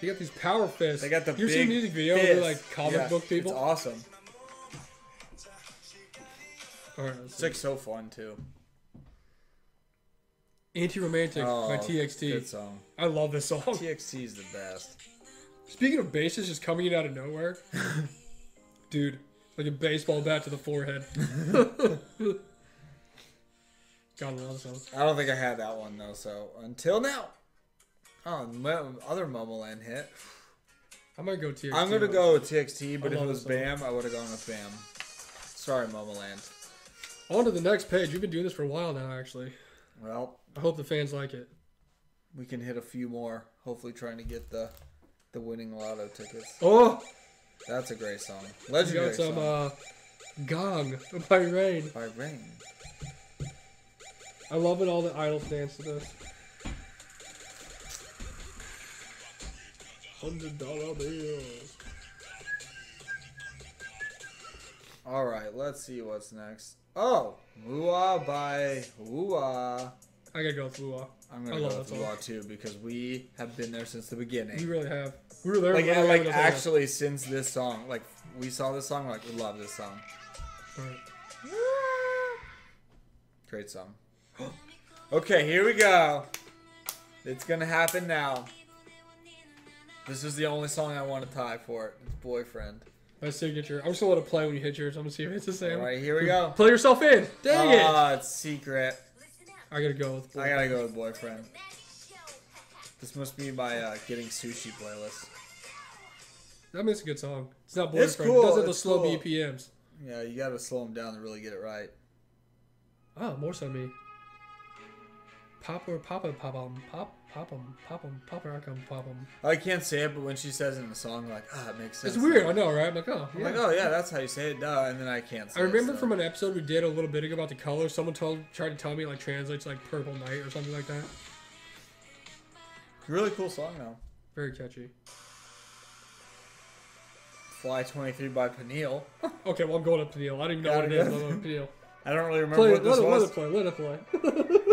A: They got these power fists. They got the You big seen music video where they're like comic Yeah, book people? It's awesome. Cardinals. Six so fun too.
B: Anti Romantic oh, by TXT. Good song. I love this song. TXT is the best. Speaking of bases just coming in out of nowhere, dude, like a baseball bat to the forehead. God love song.
A: I don't think I had that one though. So until now, oh, other Mumbleland hit. I might go TXT. I'm gonna go with TXT, but if it was Bam, I would have gone with Bam. Sorry, Mumbleland.
B: On to the next page. We've been doing this for a while now, actually. Well, I hope the fans like it.
A: We can hit a few more. Hopefully, trying to get the the winning lotto tickets. Oh, that's a great song. Legendary got some, song. Uh,
B: Gang by Rain. By Rain. I love it all the idols dance to this. Hundred dollar bills.
A: All right, let's see what's next. Oh, Lua by Lua.
B: I gotta go with Lua. I'm gonna I go with Lua
A: too because we have been there since the beginning. We really have. We were there. Like, like actually, since this song, like we saw this song, like we love this song.
C: Right.
A: Great song. okay, here we go. It's gonna happen now. This is the only song I want to tie for it. It's boyfriend. My
B: signature. I'm just gonna let it play when you hit yours. I'm gonna see if it's the same. All right, here we go. Play yourself in. Dang it! Ah,
A: it's secret. I gotta go with. Boyfriend. I gotta go with boyfriend. This must be my uh, getting sushi playlist.
B: That makes a good song. It's not boyfriend. It's cool. It does have the slow cool. BPMs.
A: Yeah, you gotta slow them down to really get it right.
B: Oh, more so me. Pop or pop papa pop on, pop. Pop 'em, pop 'em, pop 'em, pop pop 'em.
A: I can't say it, but when she says it in the song, like, ah, it makes sense. It's weird, I know, right? I'm like, oh, I'm yeah. like, oh yeah, that's how you say it, duh, and then I can't. Say I remember
B: it, so. from an episode we did a little bit ago about the color. Someone told, tried to tell me like translates like purple night or something like that. Really cool song though. Very catchy.
A: Fly 23 by Peniel.
B: okay, well I'm going to Peniel. I don't even know got what it I don't know Peniel.
A: I don't really remember play, what this let was. It,
B: let it play. Let it play.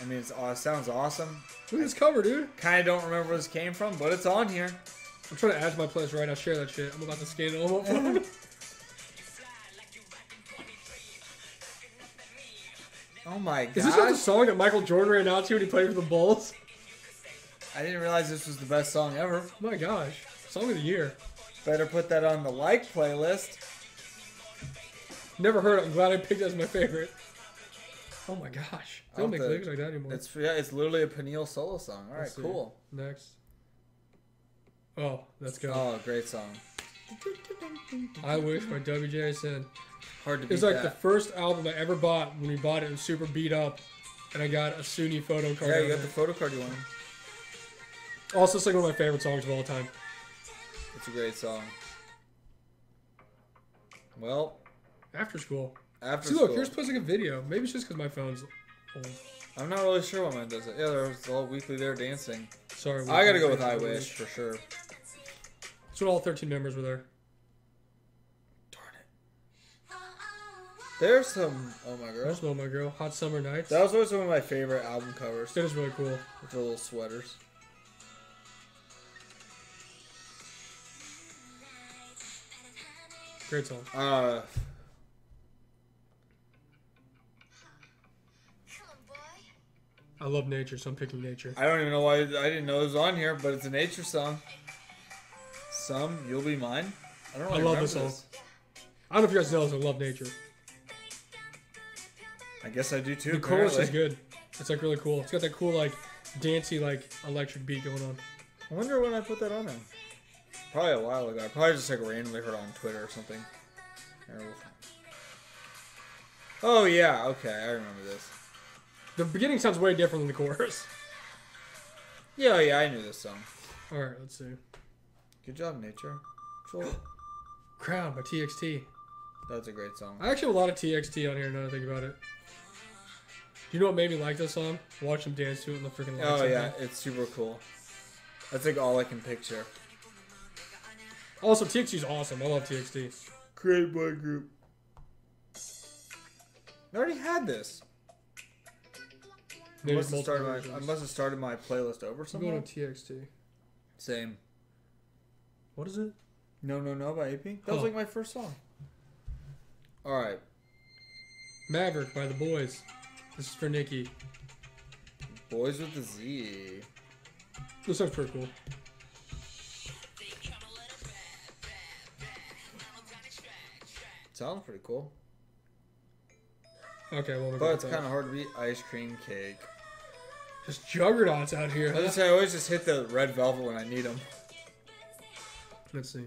A: I mean, it sounds awesome.
B: Look at this cover, dude. Kind of don't remember where this came from, but it's on here. I'm trying to add to my playlist right now. Share that shit. I'm about to scan it all over. oh my god. Is this not the song that Michael Jordan ran out to when he played for the Bulls?
A: I didn't realize this was the
B: best song ever. Oh my gosh. Song of the year. Better put that on the like playlist. Never heard it. I'm glad I picked it as my favorite. Oh my gosh. They don't make the, lyrics like that anymore.
A: It's yeah, it's literally a Peniel solo song. All right, cool.
B: Next. Oh, let's go. Oh, great song. I wish my WJSN. Hard to beat It's like that. the first album I ever bought. When we bought it, it was super beat up, and I got a SUNY photo card. Yeah, you got the photo card you wanted. Also, it's like one of my favorite songs of all time.
A: It's a great song. Well,
B: after school. After See, look, here's posting a video. Maybe it's just because my phone's old.
A: I'm not really sure why mine does it. Yeah, there was all weekly there dancing. Sorry, I gotta go with I Wish for sure.
B: when all 13 members were there. Darn it. There's some. Oh my girl. oh my girl. Hot summer nights.
A: That was always one of my favorite album covers. It was really cool. With the little sweaters. Great song.
B: Uh, I love nature, so I'm picking nature. I don't
A: even know why I didn't know it was on here, but it's a nature song. Some you'll be mine. I don't. Really I love this song. This.
B: I don't know if you guys know this. I love nature.
A: I guess I do too. The apparently. chorus is
B: good. It's like really cool. It's got that cool like dancey like electric beat going on. I wonder when I put
A: that on. Probably a while ago. I probably just like randomly heard it on Twitter or something. Oh yeah, okay, I remember this.
B: The beginning sounds way different than the chorus.
A: Yeah, yeah, I knew this song.
B: All right, let's see. Good job, nature. Crown by TXT.
A: That's a great song. I actually
B: have a lot of TXT on here now that I think about it. You know what made me like this song? Watch them dance to it in the freaking lights. Oh yeah, there.
A: it's super cool. That's like all I can picture.
B: Also, TXT's awesome. I love TXT. Great boy group. I
A: already had this.
B: I must, have started my, I must
A: have started my playlist over somewhere. I'm going to TXT. Same. What is it? No, no, no by AP. That was oh. like my first song. All right. Maverick by the Boys. This is for Nikki. Boys with the Z.
B: This sounds pretty cool.
A: Sounds pretty cool.
B: Okay, well, but it's kind of
A: hard to beat ice cream cake.
B: Just juggernauts out here. I, say,
A: I always just hit the red velvet when
B: I need them. Let's see.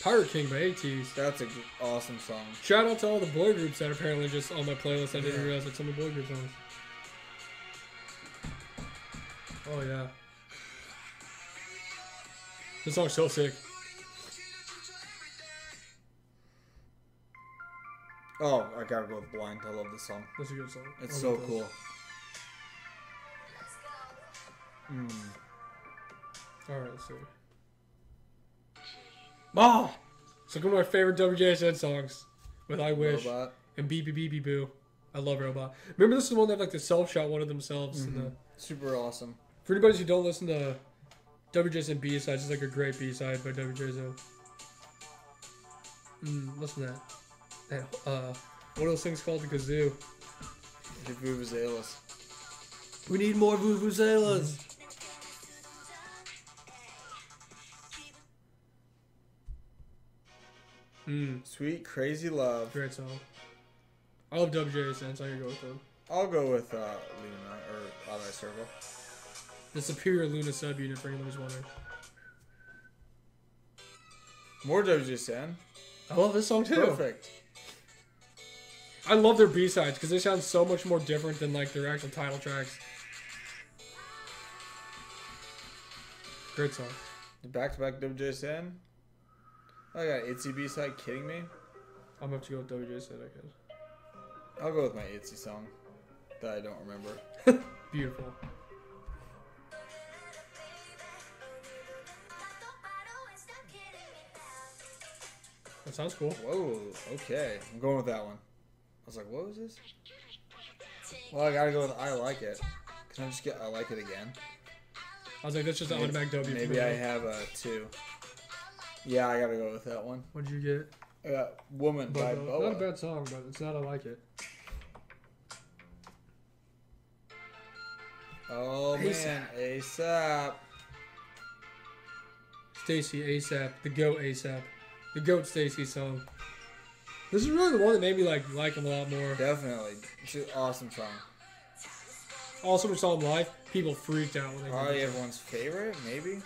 B: Pirate King by ATEEZ. That's an awesome song. Shout out to all the boy groups that apparently just on my playlist. I didn't realize it's on the boy group songs. Oh yeah. This song's so sick.
A: Oh, I gotta go with Blind. I love this
B: song. That's a good song. It's so this. cool. Mm. Alright, let's see. Oh! Ah! So one of my favorite WJSN songs with I Wish Robot. and Beep Beep Beep Beep Boo. I love Robot. Remember this is the one that like the self shot one of themselves. Mm-hmm. The... Super awesome. For anybody who don't listen to WJSN B sides, it's like a great B side by WJSN. Mm, listen to that that uh, what are those things called? The kazoo. The vuvuzelas. We need more vuvuzelas.
A: Mm -hmm. Mm. Sweet Crazy Love. Great song.
B: I love WJ So I can go with them.
A: I'll go with uh, LOONA or I Circle.
B: The superior LOONA subunit for anyone who's wondering. More WJ San. I love this song too. Perfect. I love their B sides because they sound so much more different than like their actual title tracks. Great song.
A: Back to back WJSN. I oh, got Itzy B side. Kidding me? I'm gonna have to go with WJSN. I guess. I'll go with my Itzy song that I don't remember. Beautiful. That sounds cool. Whoa, okay. I'm going with that one was like, what was this? Well, I gotta go with I like it. Can I just get I like it again?
B: I was like, that's just an automatic W. Maybe I
A: have a two. Yeah, I gotta go with that one.
B: What'd you get? I uh, got
A: Woman by BoA. Oh, not a uh,
B: bad song, but it's not I like it.
A: Oh man,
B: ASAP. STAYC ASAP, the goat ASAP, the goat STAYC song. This is really the one that made me like like him a lot more. Definitely, it's an awesome song. Also, we saw him live. People freaked out when they. Probably everyone's
A: favorite, maybe.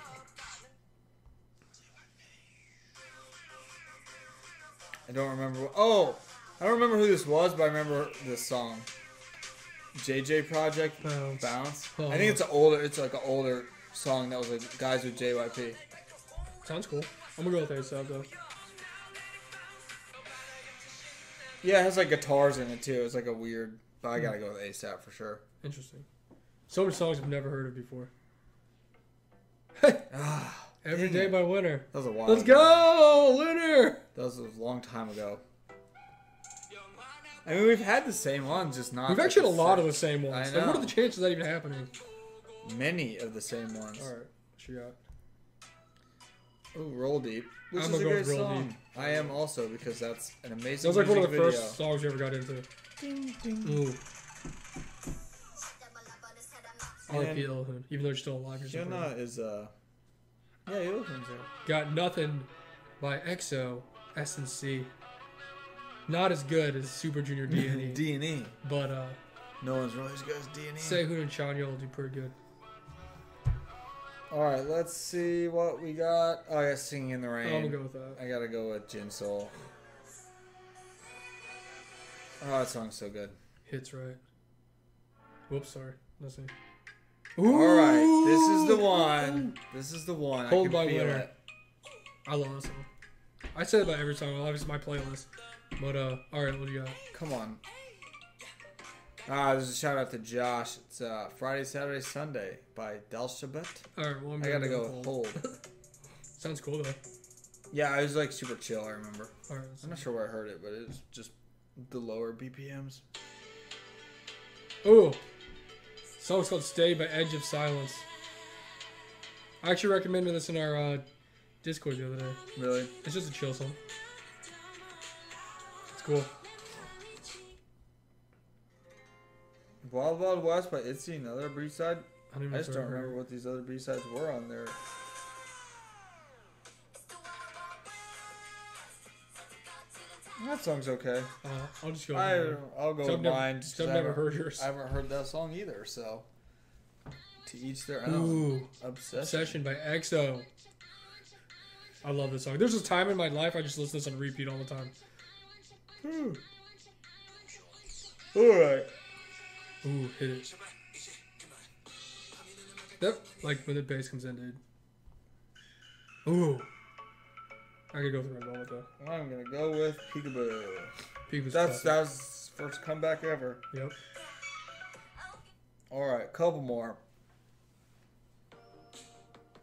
A: I don't remember. Oh, I don't remember who this was, but I remember this song. JJ Project Bounce. Bounce. Oh. I think it's an older. It's like an older song that was like guys with JYP.
B: Sounds cool. I'm gonna go with ASAP though.
A: Yeah, it has like guitars in it too. It's like a weird. But I gotta go with ASAP for sure.
B: Interesting. So many songs I've never heard of before.
A: Ah, Every Day by Winner. that was a while. Let's ago.
B: go,
A: Winner. That was a long time ago. I mean, we've had the same ones,
B: just not. We've actually had a lot of the same ones. I Like, what are the
A: chances of that even happening? many of the same ones. All right, what got? Oh, Roll Deep, which I'm is a gonna go great Roll song. Deep. I am also because that's an amazing. That was like one of the video. first
B: songs you ever got into. Ding ding. Ooh. even though you're still alive. you Shana
A: is uh. Yeah, Elhoon's there.
B: Got nothing by EXO, SNC. Not as good as Super Junior D and E. D and E. But uh. No one's really as good as D and E. Sehun and Chanyeol do pretty good.
A: All right, let's see what we got. Oh, yeah, Singing in the Rain. I'm gonna go with that. I gotta go with Gin Soul. Oh, that song's so good.
B: Hits right. Whoops, sorry. Nothing. All right, this is the one. This is the one. Hold my winner. It. I love this song. I say it about every song. Well, obviously, my playlist. But uh, all right, what do you got? Come on.
A: Uh, this is a shout out to Josh. It's uh, Friday, Saturday, Sunday by Dal Shabet. All right, well, I'm I gotta go Hold.
B: Sounds cool though.
A: Yeah, it was like super chill. I remember. All right, I'm not sure where I heard it, but it was just the lower BPMs.
B: Ooh, song's called "Stay" by Edge of Silence. I actually recommended this in our uh, Discord the other day. Really? It's just a chill song. It's cool.
A: Wild Wild West by Itzy another B side. I, I just don't remember what these other B sides were on there. That song's okay. Uh, I'll just go. I, I'll go so with never, I've never heard yours. I haven't heard that song either. So, to each their own. Ooh, obsession.
B: obsession by EXO. I love this song. There's a time in my life I just listen to this on repeat all the time. All right. Ooh, hit it. Yep, like when the bass comes in, dude. Ooh. I could go with red
A: velvet though. I'm gonna go with Peekaboo. Peekaboo's That's classic. that was first comeback ever. Yep. All right, couple more.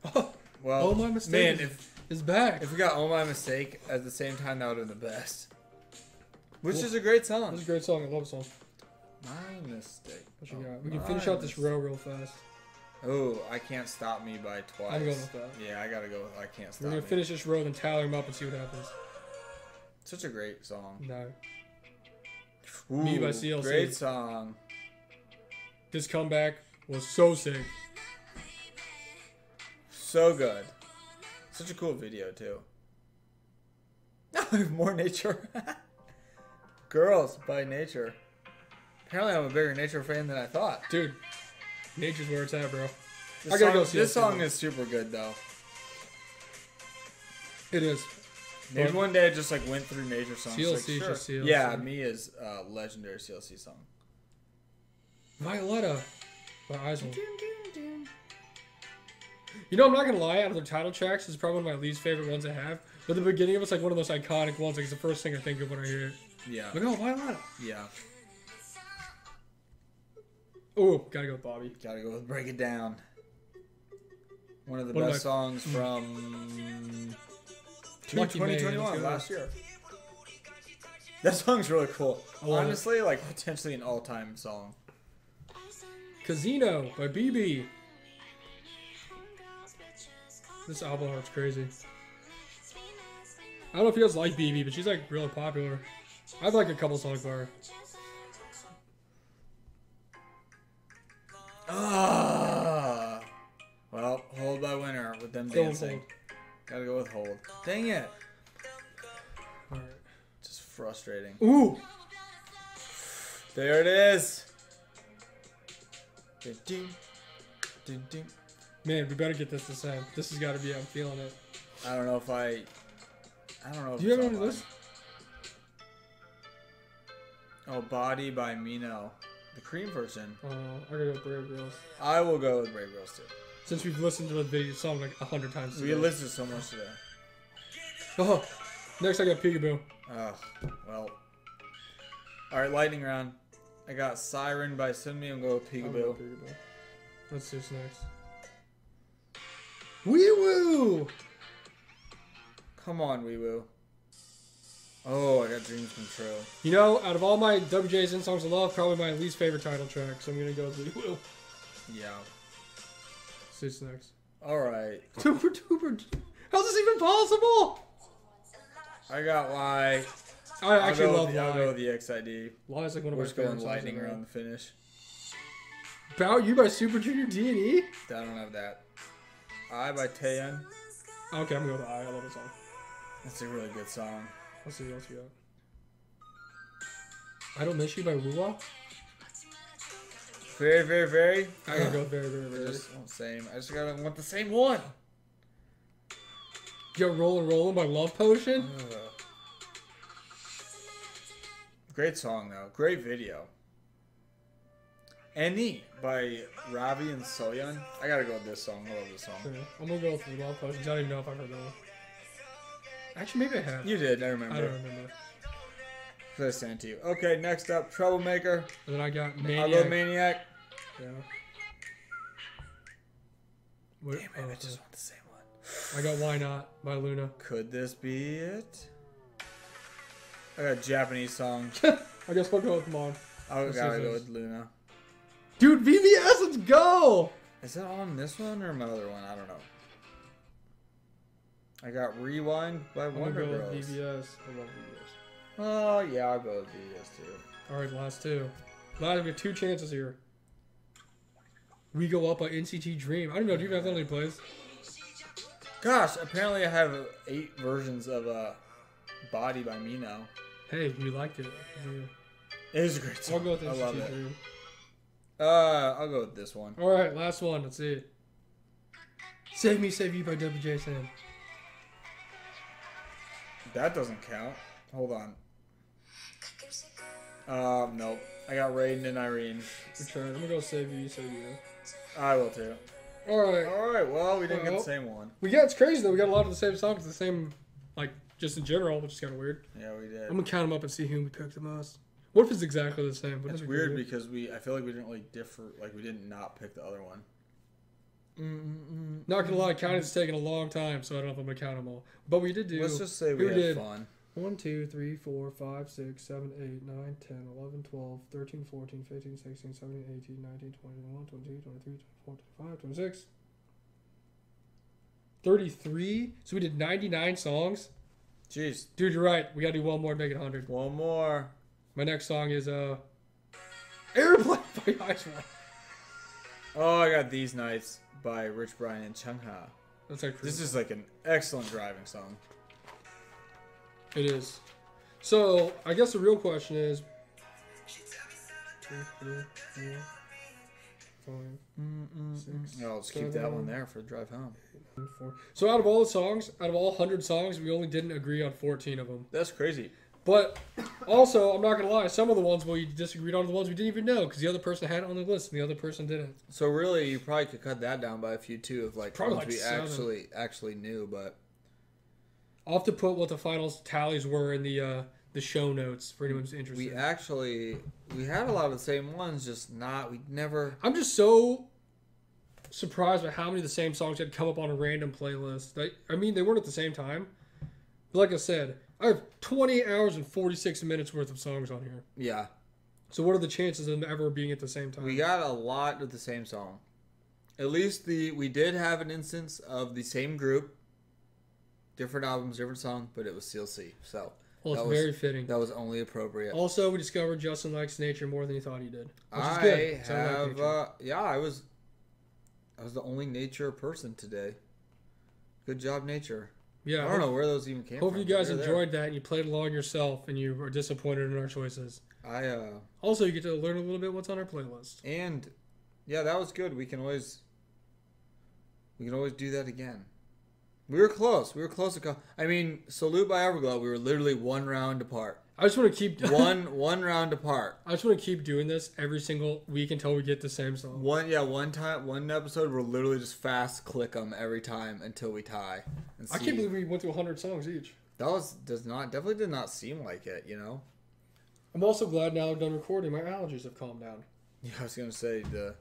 A: Oh, well, oh my mistake! Man, if is back. If we got all my mistake at the same time, that would have been the best. Which is a
B: great song. It's a great song. I love the song.
A: My mistake. What you oh, got? We can oh, finish out this row real fast. Oh, I can't stop me by twice. I'm going with that. Yeah, I gotta go. I can't stop. We're gonna me. finish this
B: row, then tally them up and see what happens.
A: Such a great song. No.
B: Ooh, me by CLC. Great song. This comeback was so sick.
A: So good. Such a cool video too. Now we have more nature. Girls by nature.
B: Apparently, I'm a bigger nature fan than I thought. Dude, nature's where it's at, bro. This I gotta song, go see This song is
A: super good, though.
B: It is. Maybe one day I
A: just like went through nature songs. CLC, like, sure. CLC. Yeah, me is uh, legendary CLC song.
B: Violetta, my eyes You know, I'm not gonna lie. Out of the title tracks, it's probably one of my least favorite ones I have. But the beginning of it's like one of those iconic ones. Like it's the first thing I think of when I hear it. Yeah. Like oh, Violetta.
A: Yeah. Oh, gotta go with Bobby. Gotta go with Break It Down. One of the what best songs hmm. from 2021, last year.
B: That song's really cool. Honestly,
A: it. like potentially an
B: all-time song. Casino by BIBI. This album art's crazy. I don't know if you guys like BIBI, but she's like really popular. I've like a couple songs by her.
A: Ugh. Well, hold by winner with them dancing. Hold. Gotta go with hold. Dang it. Just frustrating. Ooh. There it
B: is. Man, we better get this this time. This has got to be. I'm feeling it.
A: I don't know if I. I don't know. Do you have any list? Oh, Body by Mino. The cream version.
B: Oh, I gotta go with Brave Girls.
A: I will go with Brave Girls too.
B: Since we've listened to the video song like a hundred times today. We listened so much today. Oh, next I got Peekaboo.
A: Oh, well. Alright, lightning round. I got Siren by Sunmi. I'm going with Peekaboo. Go Peekaboo.
B: Let's see what's next. Wee Woo! Come on, Wee Woo.
A: Oh, I got Dreams Come True.
B: You know, out of all my WJ's In Songs of Love, probably my least favorite title track, so I'm gonna go with Lee Will. Yeah. Suits next.
A: Alright. Super duper.
B: How's this even possible?
A: I got Y. I actually love Y. will go with the EXID. Y is like one of my favorite We're going lightning around the finish. Bow You by Super Junior D and E? I don't have that. I by Taeyeon.
B: Okay, I'm gonna go with I.
A: I love this song. That's a really good song.
B: I'll see, i I don't miss you by Ruwa.
A: Very, very, very. I gotta go very, very, very. Just want oh, same. I just gotta
B: want the same one. You're rolling, rolling by Love Potion.
A: Uh, great song though. Great video. Any by Robbie and Soyeon. I gotta go with this song. I love this song.
B: I'm gonna go with Love Potion. I don't even know if I've heard that one. Actually, maybe I have. You did. I remember. I don't remember.
A: I sent to you. Okay, next up, Troublemaker.
B: And then I got Maniac. I love Maniac. Yeah. What, Damn it, oh, I just oh. want the same one. I got Why Not by LOONA. Could
A: this be it? I got Japanese song. I
B: guess we'll go with Mon. I gotta go
A: with LOONA. Dude, VVS, let's go! Is that on this one or my other one? I don't know. I got Rewind by I'm Wonder gonna go Bros. With
B: VVS. I love VVS.
A: Oh yeah, I'll go with VVS too.
B: All right, last two. Last, we have two chances here. We go up by NCT Dream. I don't know. Do you have that any plays?
A: Gosh, apparently I have eight versions of uh, Body by Mino.
B: Hey, you liked it. Yeah. It is a great song. I'll go with NCT I love it.
A: Uh, I'll go with this one. All right,
B: last one. Let's see. Save Me, Save You by WJSN.
A: That doesn't count. Hold on. Uh, nope. I got Raiden and Irene. I'm gonna go save you, save you. I will too.
B: Alright. Alright, well, we didn't well, get the same one. We got, it's crazy though, we got a lot of the same songs, the same, like, just in general, which is kind of weird. Yeah, we did. I'm gonna count them up and see who we picked the most. What if it's exactly the same? But it's weird
A: because we, I feel like we didn't really differ, like, we didn't not pick the other one
B: mm Not gonna lie, counting is taking a long time, so I don't know if I'm gonna count them all. But we did do. Let's just say we had did. fun. 1, 2, 3, 4, 5, 6, 7, 8, 9, 10, 11, 12, 13, 14, 15, 16, 17, 18, 19, 20, 21, 22, 23, 24, 25, 26. 33? So we did 99 songs? Jeez. Dude, you're right. We gotta do one more to make it 100. One more. My next song is uh, Airplane by IZ*ONE.
A: Oh, I got These Nights by Rich Brian and Chungha. That's actually This is like an excellent driving song.
B: It is. So, I guess the real question is. i I'll just keep that one there for the drive home. so, out of all the songs, out of all 100 songs, we only didn't agree on 14 of them. That's crazy. But also, I'm not gonna lie. Some of the ones we disagreed on, the ones we didn't even know, because the other person had it on the list and the other person didn't.
A: So really, you probably could cut that down by a few too, of like probably ones like we seven. actually actually knew. But
B: I'll have to put what the final tallies were in the uh, the show notes for anyone interested. We actually we had a lot of the same ones, just not we never. I'm just so surprised by how many of the same songs had come up on a random playlist. I mean, they weren't at the same time. But like I said, I have 20 hours and 46 minutes worth of songs on here. Yeah. So what are the chances of them ever being at the same time? We
A: got a lot of the same song. At least the we did have an instance of the same group, different albums, different song, but it was CLC. So well, it's was, very fitting. That was only appropriate.
B: Also, we discovered Justin likes nature more than he thought he did. I have, uh,
A: yeah, I was, I was the only nature person today. Good job, nature. Yeah, I don't hope, know where those even came. Hope from, you guys enjoyed
B: there. that and you played along yourself and you are disappointed in our choices.
A: I uh, also you get to learn a little
B: bit what's on our playlist.
A: And yeah, that was good. We can always we can always do that again. We were close. We were close. To co- I mean, salute by Everglow. We were literally one round apart. I just want to keep one one round apart. I just want to keep doing this every single week until we get the same song. One yeah, one time, one episode. We'll literally just fast click them every time until we tie. And see. I can't believe
B: we went through 100 songs each.
A: That was does not definitely did not seem like it. You know. I'm also glad now I'm done recording. My allergies have calmed down. Yeah, I was gonna say the.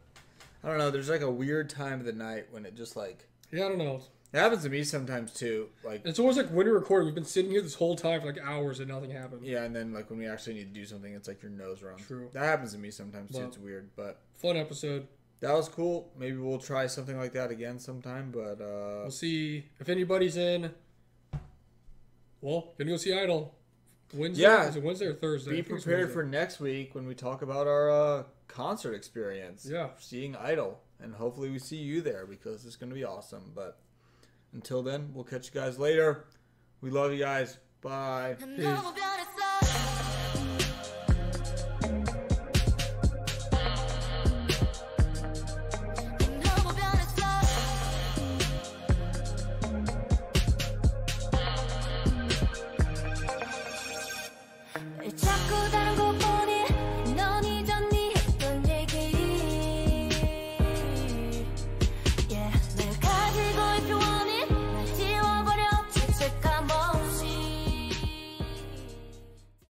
A: I don't know. There's like a weird time of the night when it just like. Yeah, I don't know. It happens to me sometimes too. Like it's always like when we recording, we've been sitting here this whole time for like hours and nothing happened. Yeah, and then like when we actually need to do something, it's like your nose runs. True. That happens to me
B: sometimes too. It's weird,
A: but fun episode. That was cool. Maybe we'll try something like that again sometime. But uh we'll
B: see if anybody's in.
A: Well, gonna go see
B: Idol. Wednesday. Yeah, is it Wednesday or Thursday? Be prepared for
A: next week when we talk about our uh, concert experience. Yeah, seeing Idol, and hopefully we see you there because it's gonna be awesome. But until then, we'll catch you guys later. We love you guys. Bye.